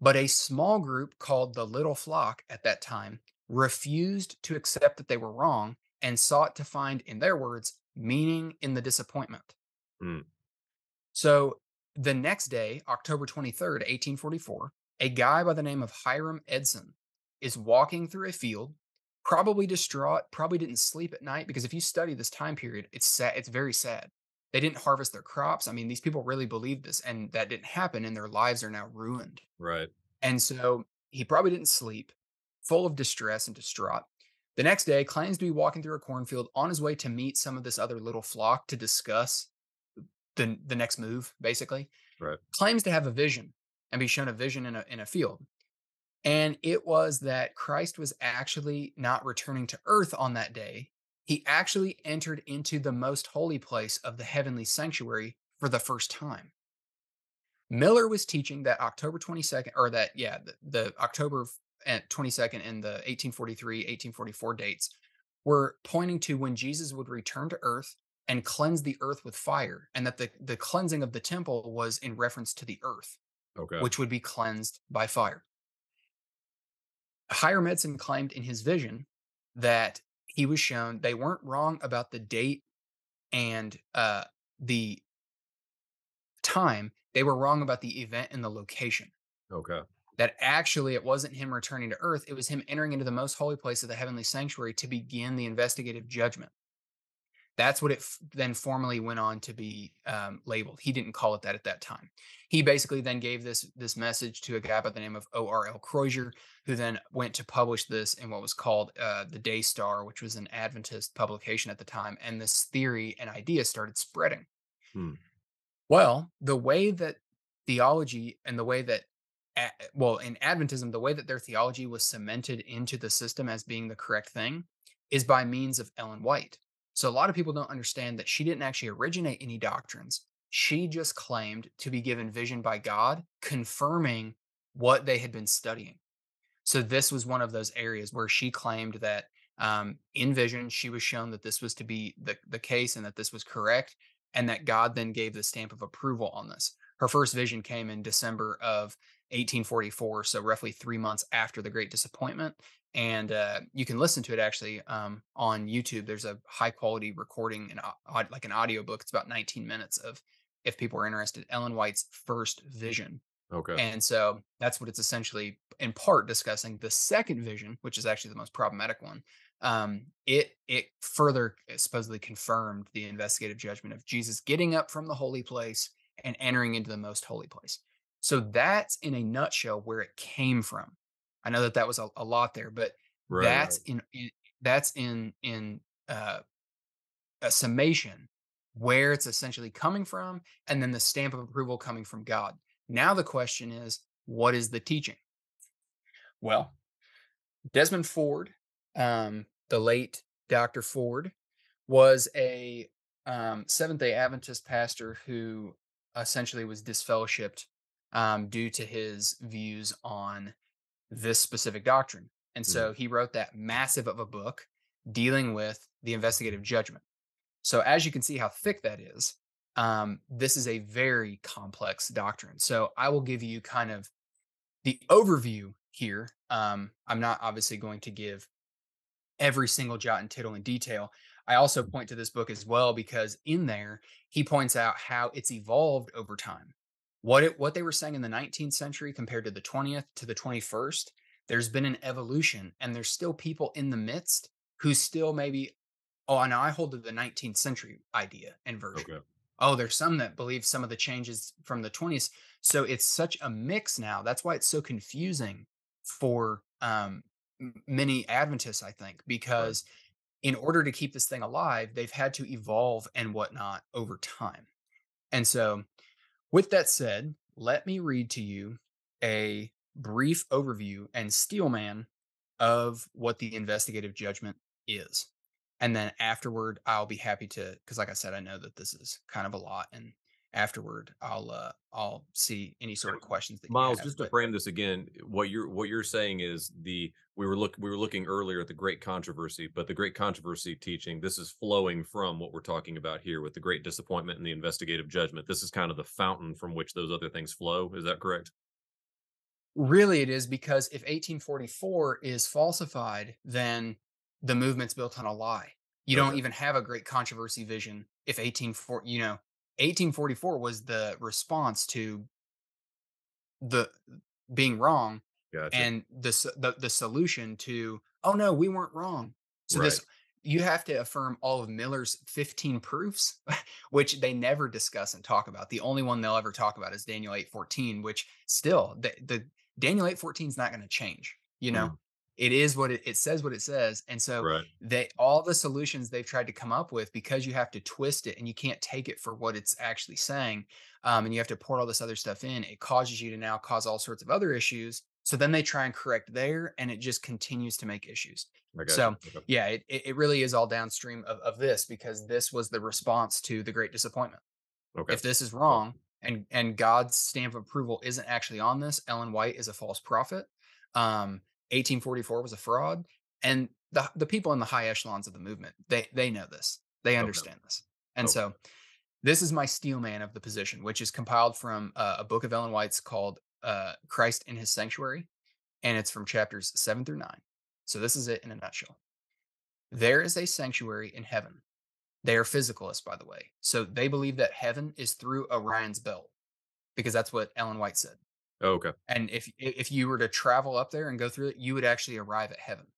B: But a small group called the Little Flock at that time refused to accept that they were wrong and sought to find, in their words, meaning in the disappointment.
A: Hmm.
B: So the next day, October 23rd, 1844, a guy by the name of Hiram Edson is walking through a field, probably distraught, probably didn't sleep at night because if you study this time period, it's sad, it's very sad. They didn't harvest their crops. I mean, these people really believed this and that didn't happen and their lives are now ruined.
A: Right.
B: And so he probably didn't sleep, full of distress and distraught. The next day, claims to be walking through a cornfield on his way to meet some of this other little flock to discuss the, the next move, basically.
A: Right.
B: Claims to have a vision and be shown a vision in a, in a field. And it was that Christ was actually not returning to earth on that day. He actually entered into the most holy place of the heavenly sanctuary for the first time. Miller was teaching that October 22nd, or that, yeah, the, the October 22nd eh, and the 1843, 1844 dates were pointing to when Jesus would return to earth and cleanse the earth with fire, and that the, the cleansing of the temple was in reference to the earth,
A: Okay.
B: which would be cleansed by fire. Hiram Edson claimed in his vision that he was shown they weren't wrong about the date and uh, the time. They were wrong about the event and the location.
A: okay.
B: That actually it wasn't him returning to earth, it was him entering into the most holy place of the heavenly sanctuary to begin the investigative judgment. That's what it f- then formally went on to be um, labeled. He didn't call it that at that time. He basically then gave this this message to a guy by the name of O.R.L. Crosier, who then went to publish this in what was called uh, the Day Star, which was an Adventist publication at the time. And this theory and idea started spreading.
A: Hmm.
B: Well, the way that theology and the way that well in adventism the way that their theology was cemented into the system as being the correct thing is by means of ellen white so a lot of people don't understand that she didn't actually originate any doctrines she just claimed to be given vision by god confirming what they had been studying so this was one of those areas where she claimed that um, in vision she was shown that this was to be the, the case and that this was correct and that God then gave the stamp of approval on this. Her first vision came in December of 1844, so roughly three months after the Great Disappointment. And uh, you can listen to it actually um, on YouTube. There's a high quality recording and like an audio book. It's about 19 minutes of, if people are interested, Ellen White's first vision.
A: Okay.
B: And so that's what it's essentially in part discussing. The second vision, which is actually the most problematic one, um, it it further uh, supposedly confirmed the investigative judgment of Jesus getting up from the holy place and entering into the most holy place. So that's in a nutshell where it came from. I know that that was a, a lot there, but
A: Right.
B: that's in, in that's in in uh, a summation where it's essentially coming from, and then the stamp of approval coming from God. Now the question is, what is the teaching? Well, Desmond Ford, um, the late Dr. Ford, was a um, Seventh day Adventist pastor who essentially was disfellowshipped um, due to his views on this specific doctrine. And
A: Mhm.
B: so he wrote that massive of a book dealing with the investigative judgment. So, as you can see how thick that is, um, this is a very complex doctrine. So, I will give you kind of the overview here. Um, I'm not obviously going to give every single jot and tittle in detail. I also point to this book as well because in there he points out how it's evolved over time. What it what they were saying in the 19th century compared to the 20th to the 21st, there's been an evolution and there's still people in the midst who still maybe oh, and I hold to the 19th century idea and version.
A: Okay.
B: Oh, there's some that believe some of the changes from the 20s. So it's such a mix now. That's why it's so confusing for um, many Adventists, I think,
A: Right.
B: because in order to keep this thing alive, they've had to evolve and whatnot over time. And so, with that said, let me read to you a brief overview and steelman of what the investigative judgment is. And then afterward, I'll be happy to, because like I said, I know that this is kind of a lot. And afterward, I'll uh I'll see any sort of questions that you
A: Miles,
B: have.
A: just to
B: But
A: frame this again, what you're what you're saying is the we were look we were looking earlier at the great controversy, but the great controversy teaching this is flowing from what we're talking about here with the great disappointment and the investigative judgment. This is kind of the fountain from which those other things flow. Is that correct?
B: Really, it is because if 1844 is falsified, then the movement's built on a lie. You don't even have a great controversy vision if 1840 you know, 1844 was the response to the being wrong
A: gotcha.
B: and the the the solution to oh no we weren't wrong. So
A: Right,
B: this you have to affirm all of miller's 15 proofs *laughs* which they never discuss and talk about. The only one they'll ever talk about is daniel 814 which still the, the daniel 814 is not going to change you know?
A: mm,
B: it is what it, it says what it says and so
A: right,
B: they all the solutions they've tried to come up with because you have to twist it and you can't take it for what it's actually saying um, and you have to pour all this other stuff in, it causes you to now cause all sorts of other issues. So then they try and correct there, and it just continues to make issues.
A: You.
B: So yeah, it, it it really is all downstream of, of this because this was the response to the great disappointment.
A: okay,
B: If this is wrong and and God's stamp of approval isn't actually on this, Ellen White is a false prophet. Um, 1844 was a fraud, and the the people in the high echelons of the movement they they know this, they
A: okay,
B: understand this, and
A: okay,
B: so this is my steel man of the position, which is compiled from uh, a book of Ellen White's called uh, Christ in His Sanctuary, and it's from chapters seven through nine. So this is it in a nutshell. There is a sanctuary in heaven. They are physicalists, by the way. So they believe that heaven is through Orion's belt because that's what Ellen White said.
A: Okay.
B: And if if you were to travel up there and go through it, you would actually arrive at heaven.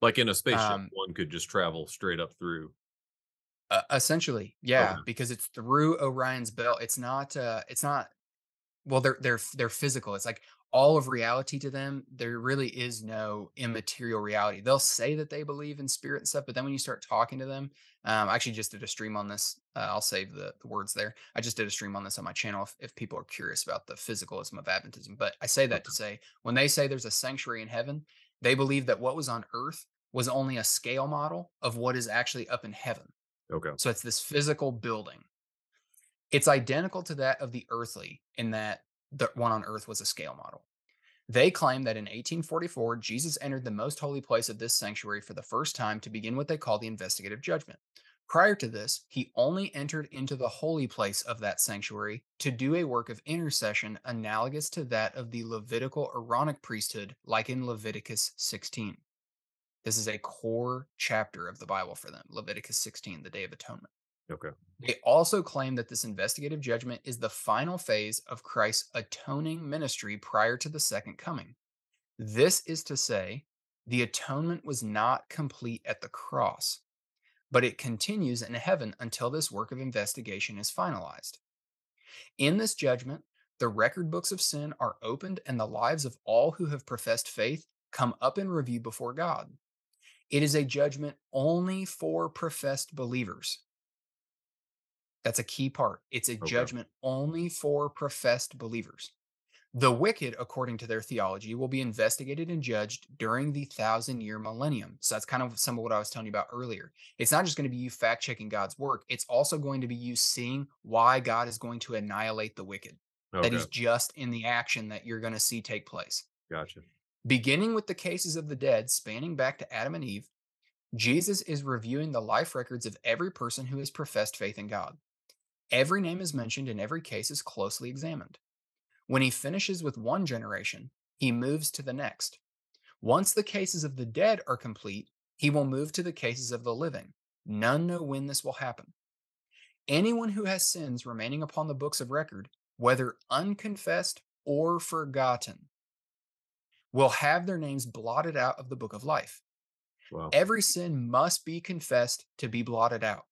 A: Like in a spaceship,
B: Um,
A: one could just travel straight up through.
B: uh, essentially,
A: Okay,
B: yeah, because it's through Orion's belt. It's not. Uh, it's not Well, they're they're they're physical. It's like all of reality to them, there really is no immaterial reality. They'll say that they believe in spirit and stuff, but then when you start talking to them, um, I actually just did a stream on this. Uh, I'll save the, the words there. I just did a stream on this on my channel if, if people are curious about the physicalism of Adventism. But I say that to say when they say there's a sanctuary in heaven, they believe that what was on earth was only a scale model of what is actually up in heaven.
A: okay,
B: So it's this physical building it's identical to that of the earthly in that the one on earth was a scale model. They claim that in 1844, Jesus entered the most holy place of this sanctuary for the first time to begin what they call the investigative judgment. Prior to this, he only entered into the holy place of that sanctuary to do a work of intercession analogous to that of the Levitical Aaronic priesthood, like in Leviticus 16. This is a core chapter of the Bible for them, Leviticus 16, the Day of Atonement.
A: Okay.
B: They also claim that this investigative judgment is the final phase of Christ's atoning ministry prior to the second coming. This is to say, the atonement was not complete at the cross, but it continues in heaven until this work of investigation is finalized. In this judgment, the record books of sin are opened and the lives of all who have professed faith come up in review before God. It is a judgment only for professed believers. That's a key part. It's a
A: Okay.
B: judgment only for professed believers. The wicked, according to their theology, will be investigated and judged during the thousand year millennium. So that's kind of some of what I was telling you about earlier. It's not just going to be you fact checking God's work, it's also going to be you seeing why God is going to annihilate the wicked. That
A: Okay.
B: is just in the action that you're going to see take place.
A: Gotcha.
B: Beginning with the cases of the dead, spanning back to Adam and Eve, Jesus is reviewing the life records of every person who has professed faith in God. Every name is mentioned and every case is closely examined. When he finishes with one generation, he moves to the next. Once the cases of the dead are complete, he will move to the cases of the living. None know when this will happen. Anyone who has sins remaining upon the books of record, whether unconfessed or forgotten, will have their names blotted out of the book of life.
A: Wow.
B: Every sin must be confessed to be blotted out.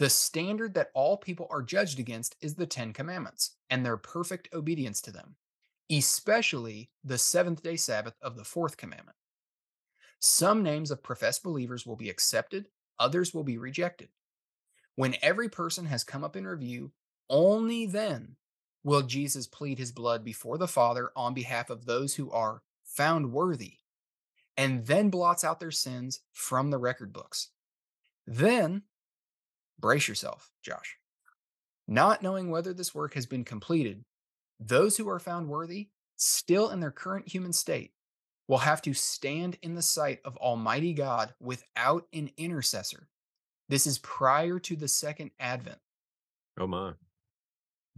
B: The standard that all people are judged against is the Ten Commandments and their perfect obedience to them, especially the seventh day Sabbath of the fourth commandment. Some names of professed believers will be accepted, others will be rejected. When every person has come up in review, only then will Jesus plead his blood before the Father on behalf of those who are found worthy, and then blots out their sins from the record books. Then, brace yourself, Josh. Not knowing whether this work has been completed, those who are found worthy, still in their current human state, will have to stand in the sight of Almighty God without an intercessor. This is prior to the second advent.
A: Oh my.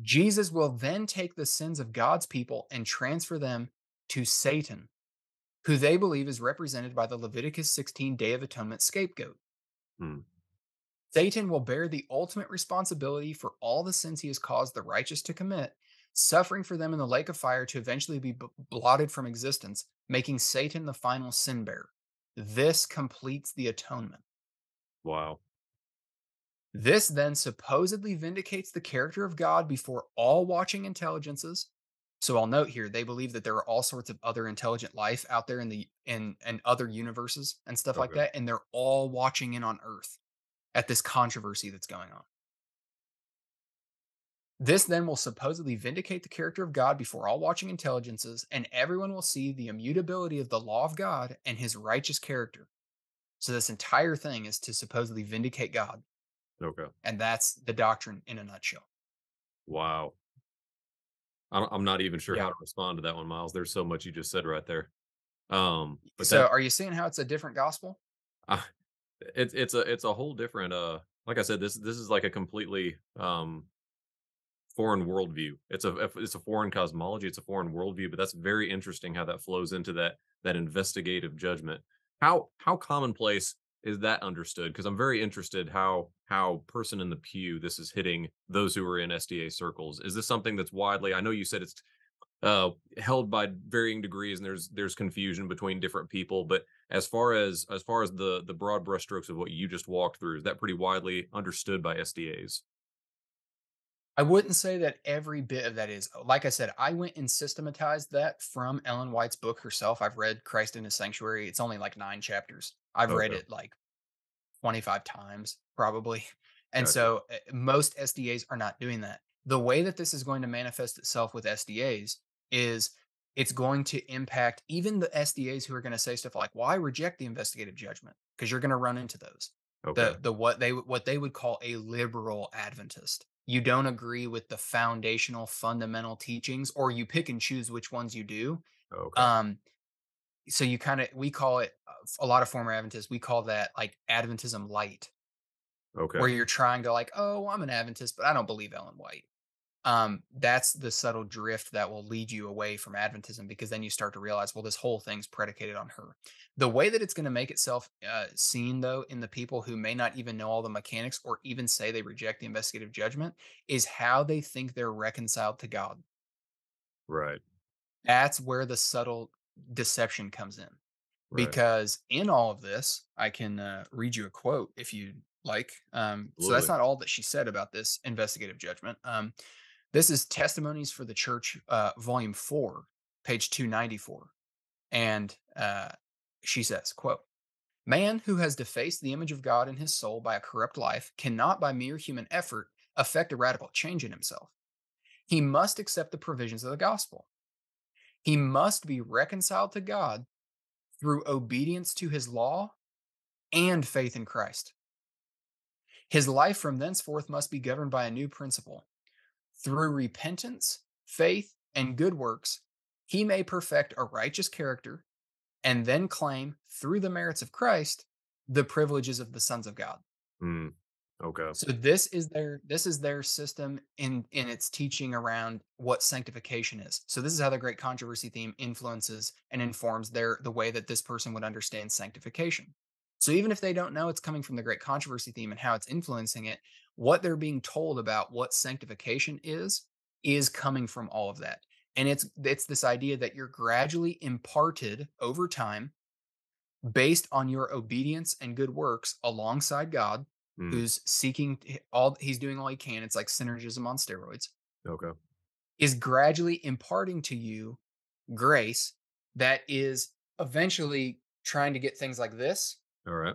B: Jesus will then take the sins of God's people and transfer them to Satan, who they believe is represented by the Leviticus 16 Day of Atonement scapegoat.
A: Hmm.
B: Satan will bear the ultimate responsibility for all the sins he has caused the righteous to commit, suffering for them in the lake of fire to eventually be b- blotted from existence, making Satan the final sin bearer. This completes the atonement.
A: Wow.
B: This then supposedly vindicates the character of God before all watching intelligences. So I'll note here they believe that there are all sorts of other intelligent life out there in the in and other universes and stuff like that, and they're all watching in on Earth at this controversy that's going on. This then will supposedly vindicate the character of God before all watching intelligences, and everyone will see the immutability of the law of God and his righteous character. So this entire thing is to supposedly vindicate God.
A: Okay.
B: And that's the doctrine in a nutshell.
A: Wow. I'm I'm not even sure
B: Yeah.
A: how to respond to that one, Miles. There's so much you just said right there. Um, but
B: so
A: that
B: are you seeing how it's a different gospel?
A: uh, it's it's a it's a whole different uh like I said, this this is like a completely um foreign worldview. It's a it's a foreign cosmology, it's a foreign worldview, but that's very interesting how that flows into that that investigative judgment. How how commonplace is that understood? Because I'm very interested how how person in the pew this is hitting those who are in SDA circles. Is this something that's widely? I know you said it's uh held by varying degrees and there's there's confusion between different people but as far as as far as the the broad brushstrokes of what you just walked through is that pretty widely understood by sdas
B: I wouldn't say that every bit of that is. uh, Like I said, I went and systematized that from Ellen White's book herself. I've read Christ in His Sanctuary. It's only like nine chapters. I've read it like 25 times, probably. *laughs* And
A: Gotcha.
B: so uh, most SDAs are not doing that. The way that this is going to manifest itself with SDAs is it's going to impact even the SDAs who are going to say stuff like, "Well, I reject the investigative judgment," because you're going to run into those.
A: okay
B: the the what they what they would call a liberal adventist you don't agree with the foundational fundamental teachings or you pick and choose which ones you do
A: okay
B: um so you kind of we call it uh, a lot of former adventists we call that like adventism light
A: Okay.
B: where you're trying to like, oh, I'm an Adventist, but I don't believe Ellen White. Um, that's the subtle drift that will lead you away from Adventism because then you start to realize, well, this whole thing's predicated on her. The way that it's going to make itself uh, seen, though, in the people who may not even know all the mechanics or even say they reject the investigative judgment is how they think they're reconciled to God.
A: Right.
B: That's where the subtle deception comes in.
A: Right.
B: Because in all of this, I can uh, read you a quote if you like. Um, so that's not all that she said about this investigative judgment. Um, this is Testimonies for the Church, uh, Volume 4, page 294. And uh, she says, quote, Man who has defaced the image of God in his soul by a corrupt life cannot by mere human effort effect a radical change in himself. He must accept the provisions of the gospel. He must be reconciled to God through obedience to his law and faith in Christ. His life from thenceforth must be governed by a new principle. Through repentance, faith, and good works, he may perfect a righteous character and then claim, through the merits of Christ, the privileges of the sons of God.
A: Mm. Okay.
B: So this is their this is their system in in its teaching around what sanctification is. So this is how the great controversy theme influences and informs their the way that this person would understand sanctification. So even if they don't know it's coming from the great controversy theme and how it's influencing it, what they're being told about what sanctification is is coming from all of that. And it's it's this idea that you're gradually imparted over time based on your obedience and good works alongside God
A: Mm.
B: who's seeking all he's doing all he can it's like synergism on steroids
A: Okay.
B: is gradually imparting to you grace that is eventually trying to get things like this
A: All right.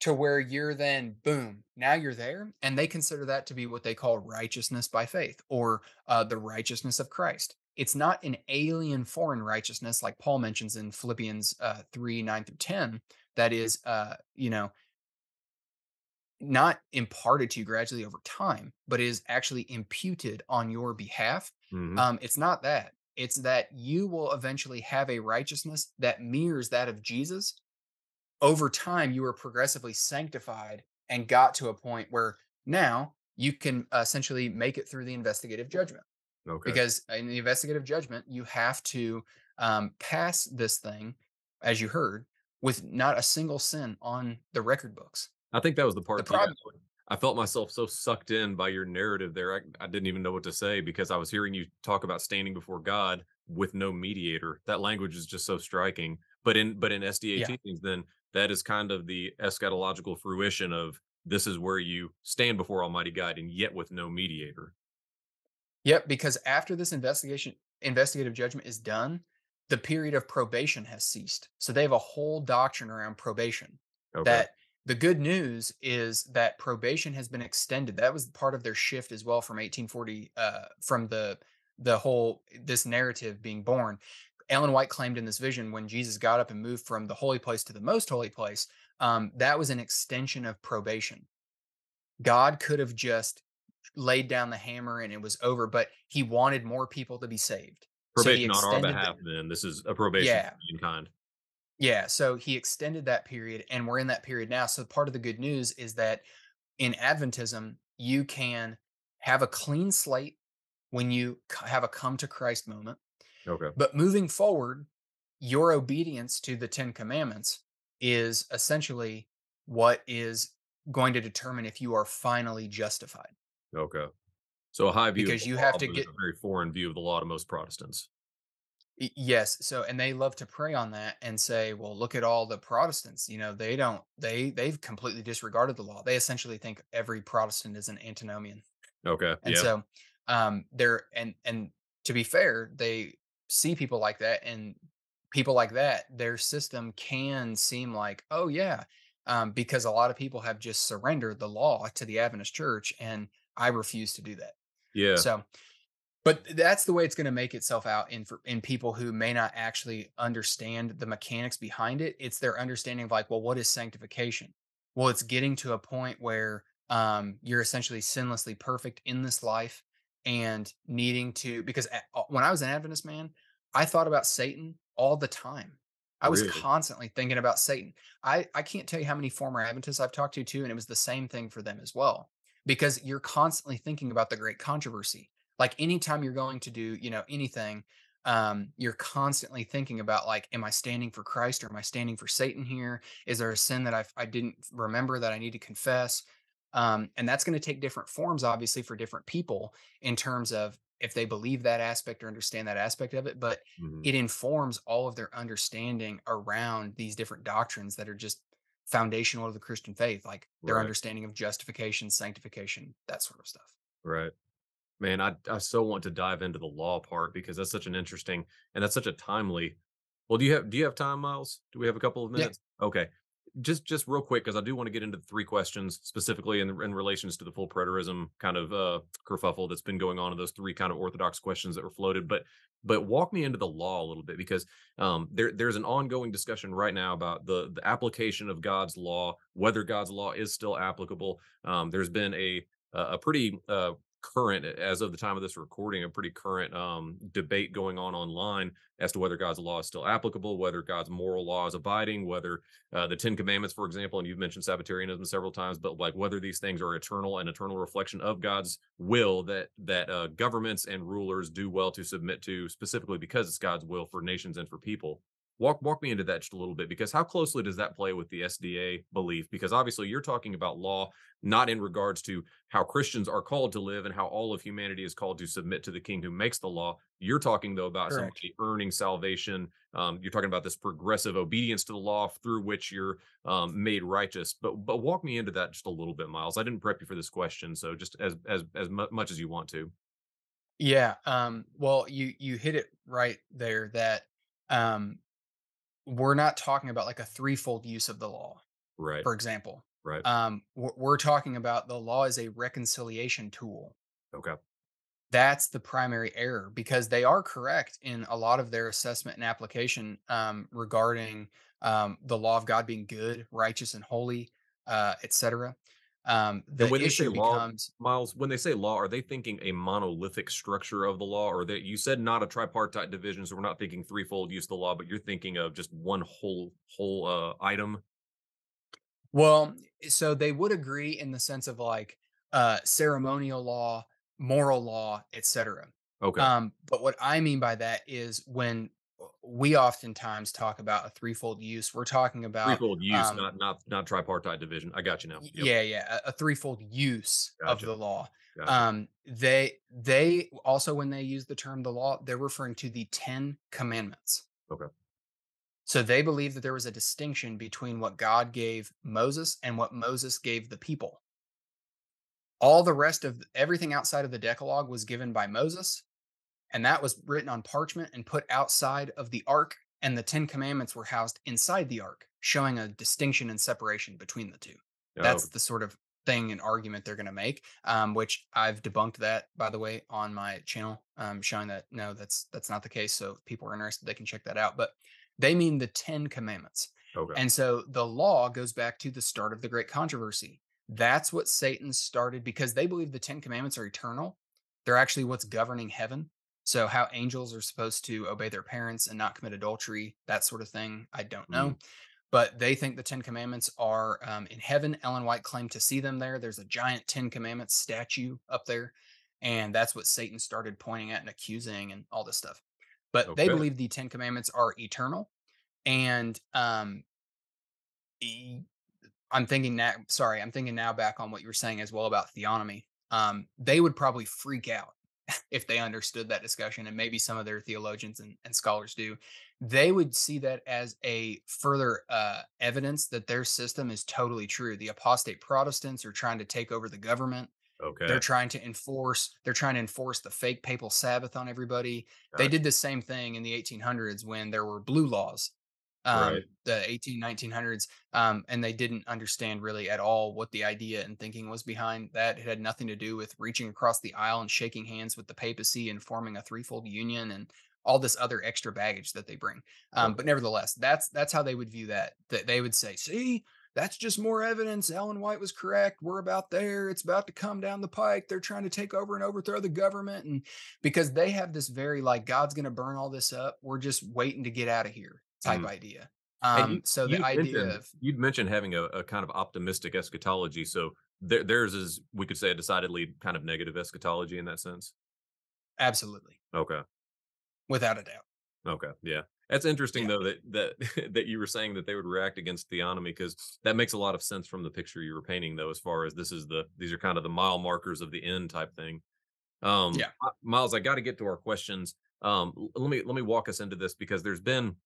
B: To where you're then boom now you're there and they consider that to be what they call righteousness by faith or uh, the righteousness of christ it's not an alien foreign righteousness like paul mentions in philippians uh, 3 9 through 10 that is uh, you know not imparted to you gradually over time, but is actually imputed on your behalf.
A: hmm
B: Um, it's not that. It's that you will eventually have a righteousness that mirrors that of Jesus. Over time, you were progressively sanctified and got to a point where now you can essentially make it through the investigative judgment.
A: Okay.
B: Because in the investigative judgment, you have to um, pass this thing, as you heard, with not a single sin on the record books.
A: I think that was the
B: The
A: part. Yeah,
B: problem,
A: I felt myself so sucked in by your narrative there. I, I didn't even know what to say because I was hearing you talk about standing before God with no mediator. That language is just so striking. But in but in SDA
B: yeah,
A: teachings, then that is kind of the eschatological fruition of this is where you stand before Almighty God and yet with no mediator.
B: Yep, because after this investigation investigative judgment is done, the period of probation has ceased. So they have a whole doctrine around probation.
A: Okay.
B: That the good news is that probation has been extended. That was part of their shift as well from 1840 uh from the the whole this narrative being born. Ellen White claimed in this vision when Jesus got up and moved from the holy place to the most holy place, um, that was an extension of probation. God could have just laid down the hammer and it was over, but he wanted more people to be saved. So he
A: Probation on our behalf, then. This is a probation
B: yeah,
A: for mankind.
B: yeah. So he extended that period and we're in that period now. So part of the good news is that in Adventism, you can have a clean slate when you have a come to Christ moment.
A: Okay.
B: But moving forward, your obedience to the 10 commandments is essentially what is going to determine if you are finally justified
A: Okay. So a high view of
B: because
A: the
B: you have to get
A: a very foreign view of the law to most Protestants.
B: Yes. So, and they love to prey on that and say, well, look at all the Protestants. You know, they don't, they, they've completely disregarded the law. They essentially think every Protestant is an antinomian.
A: Okay.
B: And
A: Yeah.
B: so, um, they're, and, and to be fair, they see people like that and people like that, their system can seem like, oh, yeah. Um, because a lot of people have just surrendered the law to the Adventist church. And I refuse to do that.
A: Yeah.
B: So, but that's the way it's going to make itself out in for in people who may not actually understand the mechanics behind it. It's their understanding of like, well, what is sanctification? Well, it's getting to a point where um, you're essentially sinlessly perfect in this life and needing to because uh, when I was an Adventist man, I thought about Satan all the time. I was
A: Really?
B: constantly thinking about Satan. I I can't tell you how many former Adventists I've talked to too, and it was the same thing for them as well. Because you're constantly thinking about the great controversy. Like anytime you're going to do, you know, anything, um, you're constantly thinking about like, am I standing for Christ or am I standing for Satan here? Is there a sin that I I didn't remember that I need to confess? Um, and that's going to take different forms, obviously, for different people in terms of if they believe that aspect or understand that aspect of it. But
A: Mhm.
B: it informs all of their understanding around these different doctrines that are just foundational to the Christian faith, like their
A: Right.
B: understanding of justification, sanctification, that sort of stuff.
A: Right. Man, I I so want to dive into the law part because that's such an interesting and that's such a timely Well, do you have do you have time, Miles? Do we have a couple of
B: Yeah.
A: minutes? Okay. Just just real quick, because I do want to get into the three questions specifically in in relations to the full preterism kind of uh kerfuffle that's been going on in those three kind of orthodox questions that were floated. But but walk me into the law a little bit because um there there's an ongoing discussion right now about the the application of God's law, whether God's law is still applicable. Um, there's been a a pretty uh current as of the time of this recording a pretty current um debate going on online as to whether God's law is still applicable, whether God's moral law is abiding, whether uh, the Ten Commandments, for example, and you've mentioned Sabbatarianism several times, but like whether these things are eternal and eternal reflection of God's will that that uh, governments and rulers do well to submit to, specifically because it's God's will for nations and for people. Walk walk me into that just a little bit because how closely does that play with the SDA belief? Because obviously you're talking about law not in regards to how Christians are called to live and how all of humanity is called to submit to the King who makes the law. You're talking though about
B: Correct.
A: somebody earning salvation. Um, you're talking about this progressive obedience to the law through which you're um, made righteous. But but walk me into that just a little bit, Miles. I didn't prep you for this question, so just as as as mu- much as you want to.
B: Yeah. Um, well, you you hit it right there that um, we're not talking about like a threefold use of the law.
A: Right.
B: For example,
A: Right.
B: um, we're, talking about the law is a reconciliation tool
A: Okay.
B: That's the primary error because they are correct in a lot of their assessment and application um, regarding um, the law of God being good, righteous, and holy, uh, etc. Um,
A: And
B: the
A: when they say law,
B: becomes
A: Miles, when they say law, are they thinking a monolithic structure of the law, or that you said not a tripartite division, so we're not thinking threefold use of the law, but you're thinking of just one whole whole uh, item?
B: well, so they would agree in the sense of like uh, ceremonial law, moral law, etc.
A: Okay.
B: Um, but what I mean by that is when we oftentimes talk about a threefold use, we're talking about
A: Threefold use,
B: um,
A: not not not tripartite division. I got you now. Yep.
B: yeah yeah a, a threefold use of the law
A: Gotcha.
B: um they they also when they use the term the law they're referring to the 10 commandments
A: Okay.
B: so they believe that there was a distinction between what god gave moses and what moses gave the people all the rest of everything outside of the decalogue was given by moses and that was written on parchment and put outside of the ark and the 10 commandments were housed inside the ark showing a distinction and separation between the two.
A: Oh,
B: that's the sort of thing and argument they're going to make um, which i've debunked that by the way on my channel um, showing that no that's that's not the case so if people are interested they can check that out but they mean the 10 commandments.
A: Okay.
B: and so the law goes back to the start of the great controversy. That's what satan started because they believe the 10 commandments are eternal. They're actually what's governing heaven so how angels are supposed to obey their parents and not commit adultery that sort of thing i don't know
A: Mhm.
B: but they think the Ten Commandments are um, in heaven. Ellen White claimed to see them there. There's a giant Ten Commandments statue up there, and that's what Satan started pointing at and accusing and all this stuff. But they believe the Ten Commandments are eternal, and um, e- I'm thinking now. Sorry, I'm thinking now back on what you were saying as well about theonomy. Um, they would probably freak out if they understood that discussion, and maybe some of their theologians and, and scholars do, they would see that as a further uh, evidence that their system is totally true. The apostate Protestants are trying to take over the government.
A: Okay.
B: They're trying to enforce. They're trying to enforce the fake papal Sabbath on everybody. They did the same thing in the 1800s when there were blue laws.
A: Right.
B: Um, the 18 1900s um, and they didn't understand really at all what the idea and thinking was behind that. It had nothing to do with reaching across the aisle and shaking hands with the papacy and forming a threefold union and all this other extra baggage that they bring. Um, but nevertheless, that's that's how they would view that. That they would say, "See, that's just more evidence. Ellen White was correct. We're about there. It's about to come down the pike. They're trying to take over and overthrow the government." And because they have this very like God's going to burn all this up, we're just waiting to get out of here. Type
A: Mm.
B: idea.
A: And you
B: Um, so the idea of
A: you'd mentioned having a, a kind of optimistic eschatology. So their theirs is we could say a decidedly kind of negative eschatology in that sense.
B: absolutely,
A: Okay.
B: without a doubt.
A: Okay. Yeah. That's interesting
B: Yeah.
A: though that that *laughs* that you were saying that they would react against theonomy because that makes a lot of sense from the picture you were painting though, as far as this is the these are kind of the mile markers of the end type thing. Um
B: Yeah.
A: Miles, I got to get to our questions. Um let me let me walk us into this because there's been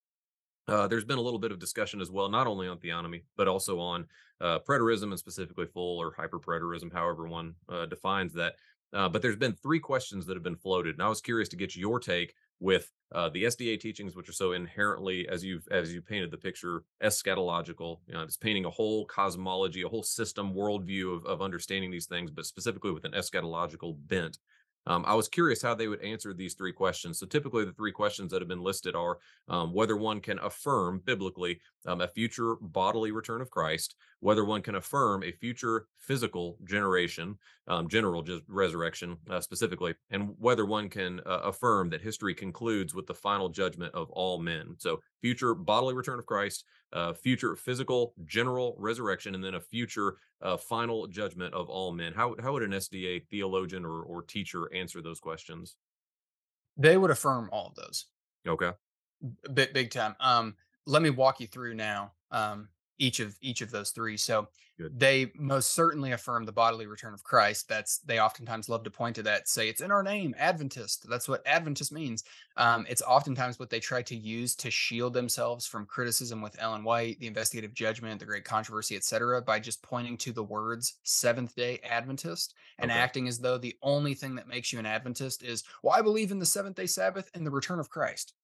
A: uh, there's been a little bit of discussion as well, not only on theonomy, but also on uh, preterism and specifically full or hyperpreterism, however one uh, defines that. Uh, but there's been three questions that have been floated, and I was curious to get your take with uh, the SDA teachings, which are so inherently, as you've as you painted the picture, eschatological. You know, it's painting a whole cosmology, a whole system worldview of, of understanding these things, but specifically with an eschatological bent. Um, I was curious how they would answer these three questions. So typically, the three questions that have been listed are um, whether one can affirm biblically um, a future bodily return of Christ, whether one can affirm a future physical generation, um, general just resurrection uh, specifically, and whether one can uh, affirm that history concludes with the final judgment of all men. So, future bodily return of Christ, uh, future physical general resurrection, and then a future uh, final judgment of all men. How how would an SDA theologian or or teacher answer those questions?
B: They would affirm all of those.
A: Okay,
B: Big big time. Um, let me walk you through now. Um, each of each of those three. So
A: good.
B: they most certainly affirm the bodily return of Christ. That's they oftentimes love to point to that. Say it's in our name, Adventist. That's what Adventist means. Um, it's oftentimes what they try to use to shield themselves from criticism with Ellen White, the investigative judgment, the great controversy, etc., by just pointing to the words Seventh Day Adventist and
A: Okay,
B: acting as though the only thing that makes you an Adventist is, well, I believe in the seventh day Sabbath and the return of Christ.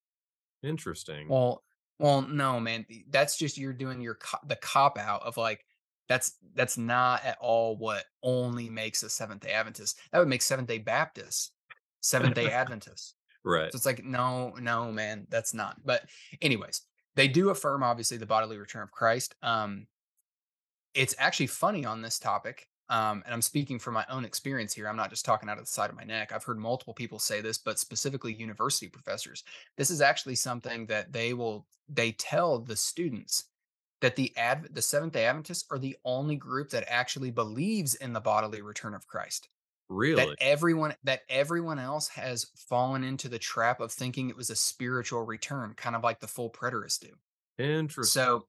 A: interesting.
B: Well, well, no, man. That's just you're doing your co- the cop out of like that's that's not at all what only makes a Seventh Day Adventist. That would make Seventh Day Baptist, Seventh Day *laughs* Adventist.
A: Right.
B: So it's like no, no, man, that's not. But anyways, they do affirm obviously the bodily return of Christ. Um, it's actually funny on this topic. Um, and I'm speaking from my own experience here. I'm not just talking out of the side of my neck. I've heard multiple people say this, but specifically university professors. This is actually something that they will they tell the students that the ad the Seventh Day Adventists are the only group that actually believes in the bodily return of Christ.
A: Really?
B: That everyone that everyone else has fallen into the trap of thinking it was a spiritual return, kind of like the full preterists do.
A: Interesting.
B: So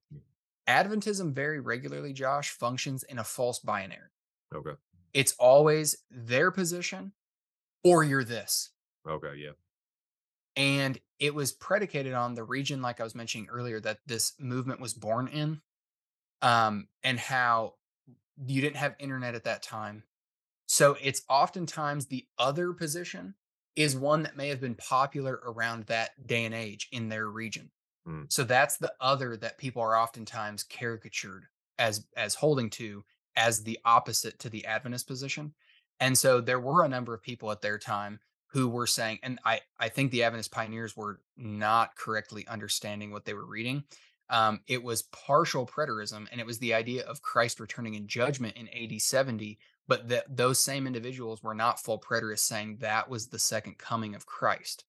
B: Adventism very regularly, Josh, functions in a false binary.
A: Okay.
B: It's always their position or you're this.
A: Okay. Yeah.
B: And it was predicated on the region, like I was mentioning earlier, that this movement was born in, um, and how you didn't have internet at that time. So it's oftentimes the other position is one that may have been popular around that day and age in their region.
A: Hmm.
B: So that's the other that people are oftentimes caricatured as as holding to as the opposite to the Adventist position. And so there were a number of people at their time who were saying, and I I think the Adventist pioneers were not correctly understanding what they were reading. Um, it was partial preterism, and it was the idea of Christ returning in judgment in AD 70. But that those same individuals were not full preterists, saying that was the second coming of Christ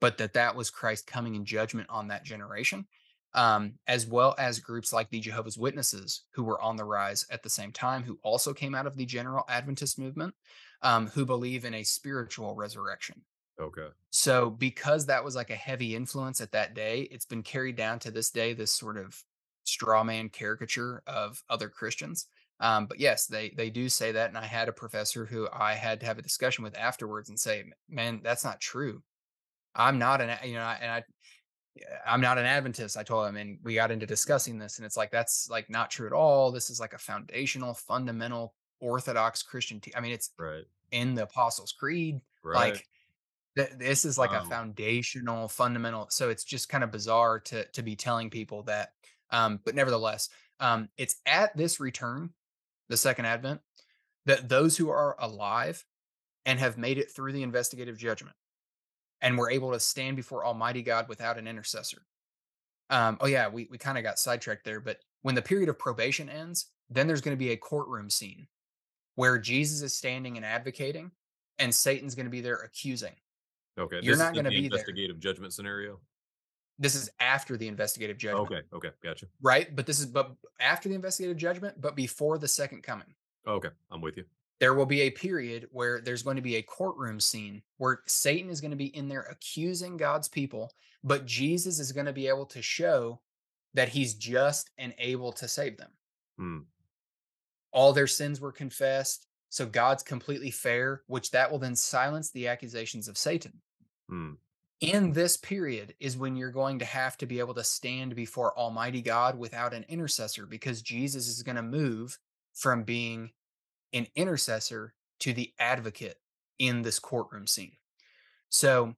B: but that that was Christ coming in judgment on that generation, um, as well as groups like the Jehovah's Witnesses, who were on the rise at the same time, who also came out of the general Adventist movement, um, who believe in a spiritual resurrection.
A: Okay.
B: So, because that was like a heavy influence at that day, it's been carried down to this day, this sort of straw man caricature of other Christians. Um, but yes, they they do say that, and I had a professor who I had to have a discussion with afterwards and say, "Man, that's not true. I'm not an, you know, and I, I'm not an Adventist. I told him, and we got into discussing this, and it's like that's like not true at all. This is like a foundational, fundamental, orthodox Christian. Te- I mean, it's
A: Right.
B: in the Apostles' Creed.
A: Right.
B: Like th- this is like a foundational, fundamental. So it's just kind of bizarre to to be telling people that. Um, but nevertheless, um, it's at this return, the second advent, that those who are alive and have made it through the investigative judgment and we're able to stand before Almighty God without an intercessor. Um, oh yeah, we we kind of got sidetracked there, but when the period of probation ends, then there's going to be a courtroom scene where Jesus is standing and advocating, and Satan's going to be there accusing.
A: Okay.
B: You're
A: This is
B: not
A: in
B: going to
A: the
B: be there.
A: investigative judgment scenario.
B: this is after the investigative judgment,
A: Okay. Okay. Gotcha.
B: right? But this is but after the investigative judgment, but before the second coming.
A: Okay. I'm with you.
B: There will be a period where there's going to be a courtroom scene where Satan is going to be in there accusing God's people, but Jesus is going to be able to show that he's just and able to save them.
A: Hmm.
B: All their sins were confessed, so God's completely fair, which that will then silence the accusations of Satan.
A: Hmm.
B: in this period is when you're going to have to be able to stand before Almighty God without an intercessor because Jesus is going to move from being an intercessor to the advocate in this courtroom scene. So,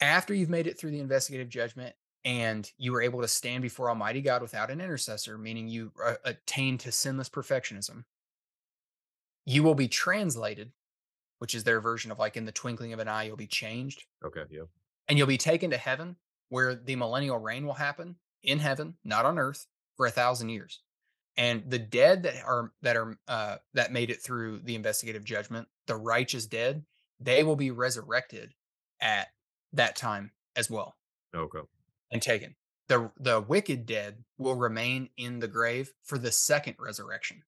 B: after you've made it through the investigative judgment and you were able to stand before Almighty God without an intercessor, meaning you uh, attained to sinless perfectionism, you will be translated, which is their version of like in the twinkling of an eye, you'll be changed
A: Okay. Yeah.
B: and you'll be taken to heaven where the millennial reign will happen in heaven not on earth for a thousand years and the dead that are that are uh, that made it through the investigative judgment the righteous dead they will be resurrected at that time as well
A: Okay.
B: and taken the the wicked dead will remain in the grave for the second resurrection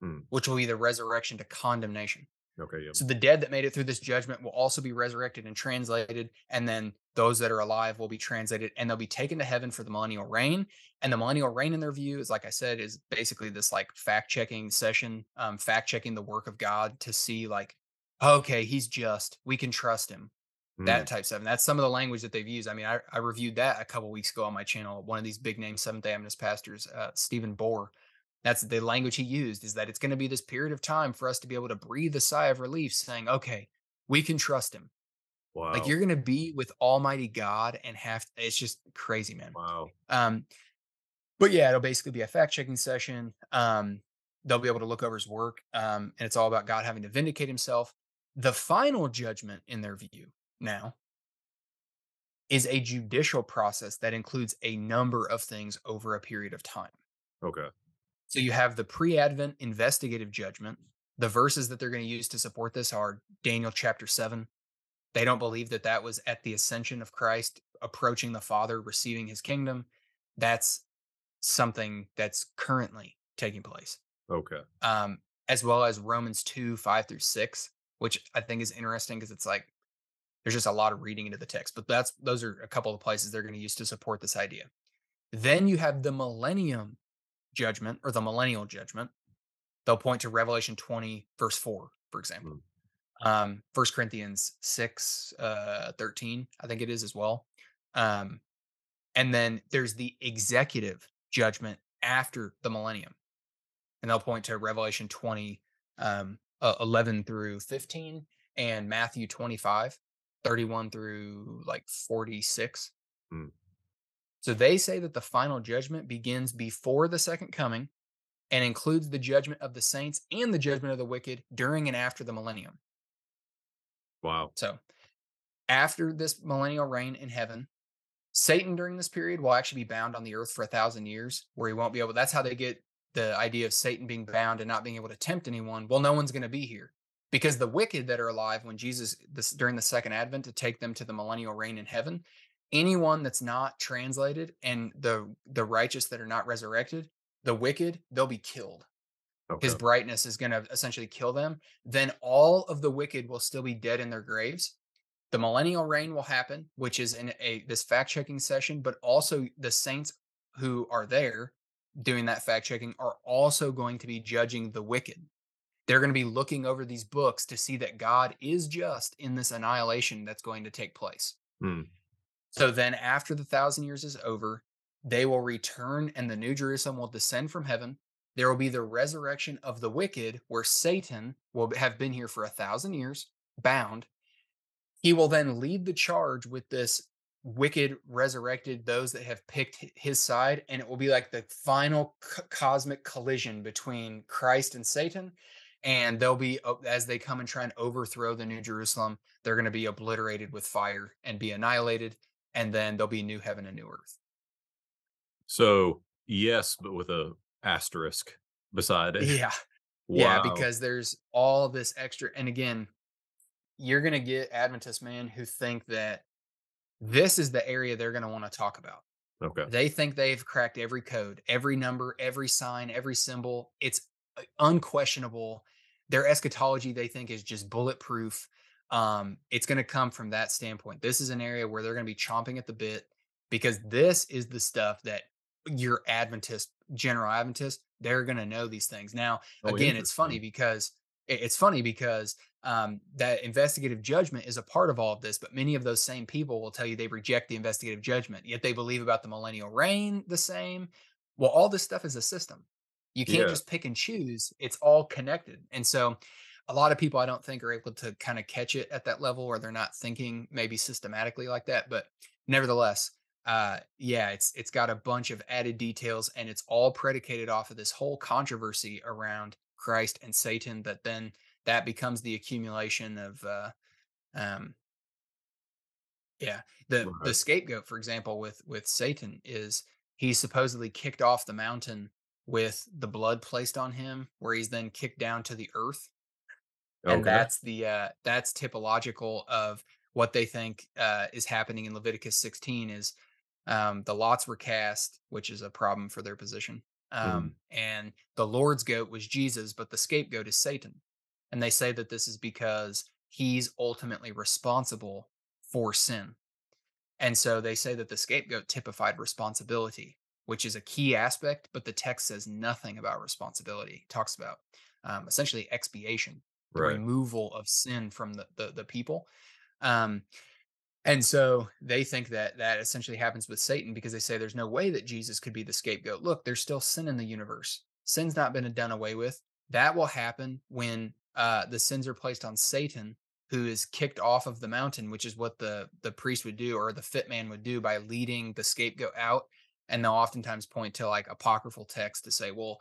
A: Hmm.
B: which will be the resurrection to condemnation
A: Okay. Yeah.
B: so the dead that made it through this judgment will also be resurrected and translated, and then those that are alive will be translated and they'll be taken to heaven for the millennial reign. And the millennial reign, in their view, is like I said, is basically this like fact checking session, um, fact checking the work of God to see like, okay, he's just, we can trust him.
A: Hmm.
B: That type stuff. And that's some of the language that they've used. I mean, I, I reviewed that a couple weeks ago on my channel. One of these big name Seventh day Adventist pastors, uh, Stephen Bohr, that's the language he used is that it's going to be this period of time for us to be able to breathe a sigh of relief saying okay we can trust him
A: Wow.
B: like you're going to be with almighty god and have it's just crazy man
A: Wow.
B: um but yeah it'll basically be a fact checking session um they'll be able to look over his work um and it's all about god having to vindicate himself the final judgment in their view now is a judicial process that includes a number of things over a period of time
A: Okay.
B: So you have the pre-advent investigative judgment. The verses that they're going to use to support this are Daniel chapter 7. They don't believe that that was at the ascension of Christ, approaching the Father, receiving his kingdom. That's something that's currently taking place.
A: Okay.
B: Um, as well as Romans 2, 5 through 6, which I think is interesting because it's like there's just a lot of reading into the text. But that's those are a couple of places they're going to use to support this idea. Then you have the millennium judgment or the millennial judgment. They'll point to Revelation 20, verse 4, for example. Um, 1 Corinthians 6, uh, 13, I think it is as well. Um, and then there's the executive judgment after the millennium. And they'll point to Revelation 20, um, uh, 11 through 15, and Matthew 25, 31 through like 46.
A: Hmm.
B: So they say that the final judgment begins before the second coming and includes the judgment of the saints and the judgment of the wicked during and after the millennium.
A: Wow.
B: So, after this millennial reign in heaven, Satan during this period will actually be bound on the earth for a thousand years, where he won't be able. That's how they get the idea of Satan being bound and not being able to tempt anyone. Well, no one's going to be here because the wicked that are alive when Jesus this during the second advent to take them to the millennial reign in heaven, anyone that's not translated and the the righteous that are not resurrected, the wicked, they'll be killed
A: Okay.
B: his brightness is going to essentially kill them, then all of the wicked will still be dead in their graves. The millennial reign will happen, which is in a this fact checking session, but also the saints who are there doing that fact checking are also going to be judging the wicked. They're going to be looking over these books to see that God is just in this annihilation that's going to take place.
A: Hmm.
B: So then, after the thousand years is over, they will return and the New Jerusalem will descend from heaven. There will be the resurrection of the wicked, where Satan will have been here for a thousand years, bound. He will then lead the charge with this wicked resurrected, those that have picked his side. And it will be like the final c- cosmic collision between Christ and Satan. And they'll be, as they come and try and overthrow the New Jerusalem, they're going to be obliterated with fire and be annihilated. And then there'll be new heaven and new earth.
A: So yes, but with a asterisk beside it.
B: Yeah. *laughs* Yeah, because there's all this extra. And again, you're going to get Adventists, man, who think that this is the area they're going to want to talk about.
A: Okay.
B: They think they've cracked every code, every number, every sign, every symbol. It's uh, unquestionable. Their eschatology, they think, is just bulletproof. Um, it's going to come from that standpoint. This is an area where they're going to be chomping at the bit because this is the stuff that your Adventist, general Adventist, they're going to know these things. Now,
A: Oh,
B: again, it's funny because it's funny because um, that investigative judgment is a part of all of this, but many of those same people will tell you they reject the investigative judgment, yet they believe about the millennial reign the same. Well, all this stuff is a system. You can't
A: Yeah.
B: just pick and choose, it's all connected. And so, a lot of people I don't think are able to kind of catch it at that level, or they're not thinking maybe systematically like that. But nevertheless, uh, yeah, it's it's got a bunch of added details, and it's all predicated off of this whole controversy around Christ and Satan. That then that becomes the accumulation of uh, um, yeah, the the scapegoat, for example, with with Satan is he's supposedly kicked off the mountain with the blood placed on him, where he's then kicked down to the earth and that's the uh that's typological of what they think uh is happening in Leviticus 16 is um the lots were cast which is a problem for their position
A: Mm.
B: um and the lord's goat was Jesus but the scapegoat is Satan. And they say that this is because he's ultimately responsible for sin. And so they say that the scapegoat typified responsibility which is a key aspect but the text says nothing about responsibility. It talks about um, essentially expiation the
A: Right.
B: removal of sin from the the, the people. Um, and so they think that that essentially happens with Satan because they say there's no way that Jesus could be the scapegoat. Look, there's still sin in the universe. Sin's not been done away with. That will happen when uh, the sins are placed on Satan, who is kicked off of the mountain, which is what the the priest would do or the fit man would do by leading the scapegoat out. And they'll oftentimes point to like apocryphal text to say, well,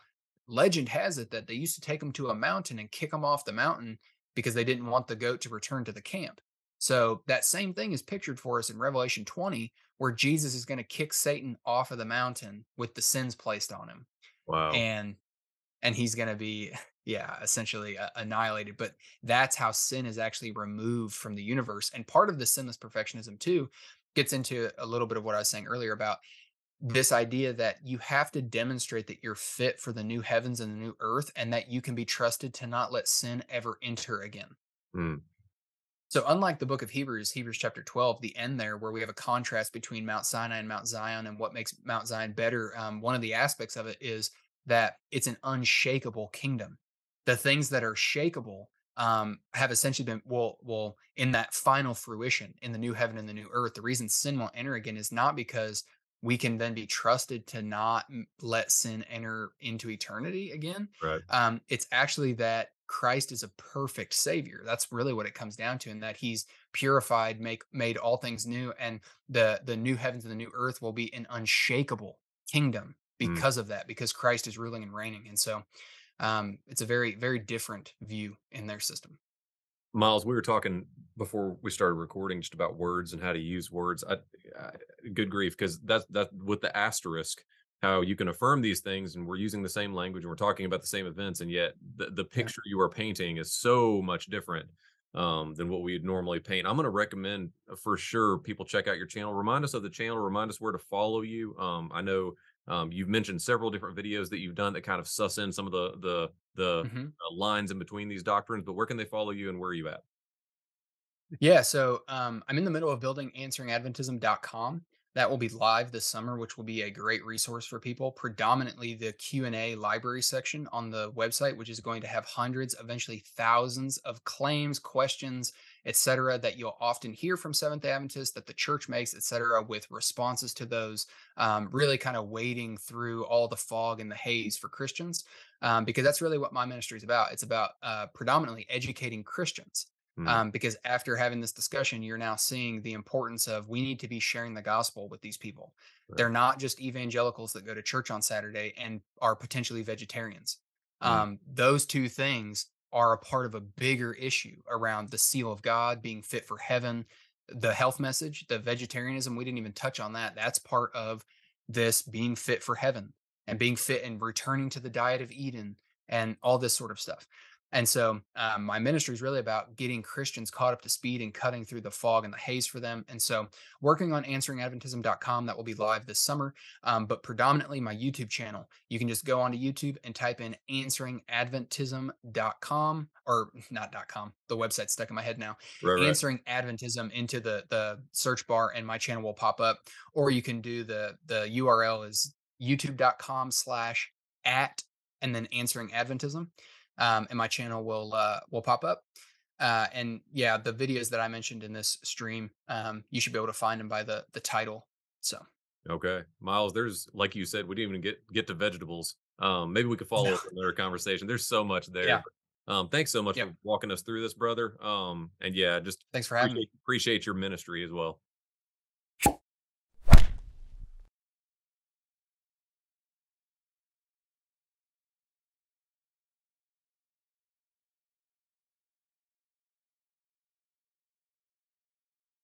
B: legend has it that they used to take them to a mountain and kick them off the mountain because they didn't want the goat to return to the camp. So that same thing is pictured for us in Revelation 20, where Jesus is going to kick Satan off of the mountain with the sins placed on him.
A: Wow.
B: And and he's going to be *laughs* yeah essentially uh, annihilated but that's how sin is actually removed from the universe and part of the sinless perfectionism too gets into a little bit of what i was saying earlier about this idea that you have to demonstrate that you're fit for the new heavens and the new earth and that you can be trusted to not let sin ever enter again
A: Mm.
B: so unlike the book of Hebrews, Hebrews chapter 12, the end there where we have a contrast between Mount Sinai and Mount Zion and what makes Mount Zion better, um, one of the aspects of it is that it's an unshakable kingdom. The things that are shakable um, have essentially been well, well, in that final fruition in the new heaven and the new earth. The reason sin won't enter again is not because we can then be trusted to not let sin enter into eternity again
A: Right.
B: um, it's actually that Christ is a perfect savior. That's really what it comes down to, and that he's purified, make made all things new, and the the new heavens and the new earth will be an unshakable kingdom
A: Mm.
B: because of that, because Christ is ruling and reigning. And so um, it's a very, very different view in their system.
A: Miles, we were talking before we started recording just about words and how to use words. I, I good grief, because that's that with the asterisk, how you can affirm these things, and we're using the same language and we're talking about the same events, and yet the, the picture you are painting is so much different um, than what we'd normally paint. I'm going to recommend uh, for sure people check out your channel. Remind us of the channel. Remind us where to follow you. Um, I know um, you've mentioned several different videos that you've done that kind of suss in some of the the the
B: Mhm.
A: uh, lines in between these doctrines. But where can they follow you, and where are you at?
B: Yeah, so um, I'm in the middle of building answeringadventism.com. That will be live this summer, which will be a great resource for people. Predominantly the Q&A library section on the website, which is going to have hundreds, eventually thousands of claims, questions, etc., that you'll often hear from Seventh Adventists that the church makes, etc., with responses to those. Um, really kind of wading through all the fog and the haze for Christians, um, because that's really what my ministry is about. It's about uh, predominantly educating Christians
A: Mm,
B: um, because after having this discussion, you're now seeing the importance of we need to be sharing the gospel with these people.
A: Right.
B: They're not just evangelicals that go to church on Saturday and are potentially vegetarians.
A: Mm.
B: Um, those two things are a part of a bigger issue around the seal of God being fit for heaven, the health message, the vegetarianism. We didn't even touch on that. That's part of this being fit for heaven and being fit and returning to the diet of Eden and all this sort of stuff. And so, um, my ministry is really about getting Christians caught up to speed and cutting through the fog and the haze for them. And so, working on answeringadventism.com that will be live this summer, um, but predominantly my YouTube channel. You can just go onto YouTube and type in answeringadventism.com or *laughs* not .com. The website's stuck in my head now.
A: Right, right.
B: Answering Adventism into the the search bar and my channel will pop up. Or you can do the the URL is youtube.com slash at and then answering Adventism um, and my channel will uh, will pop up. Uh, and yeah, the videos that I mentioned in this stream, um, you should be able to find them by the the title. So
A: Okay, Miles. There's like you said, we didn't even get get to vegetables. Um, maybe we could *laughs* follow
B: no,
A: up another conversation. There's so much there.
B: yeah,
A: Um, thanks so much
B: yep.
A: for walking us through this, brother. Um, and yeah, just
B: Thanks for having me.
A: appreciate appreciate your ministry as well.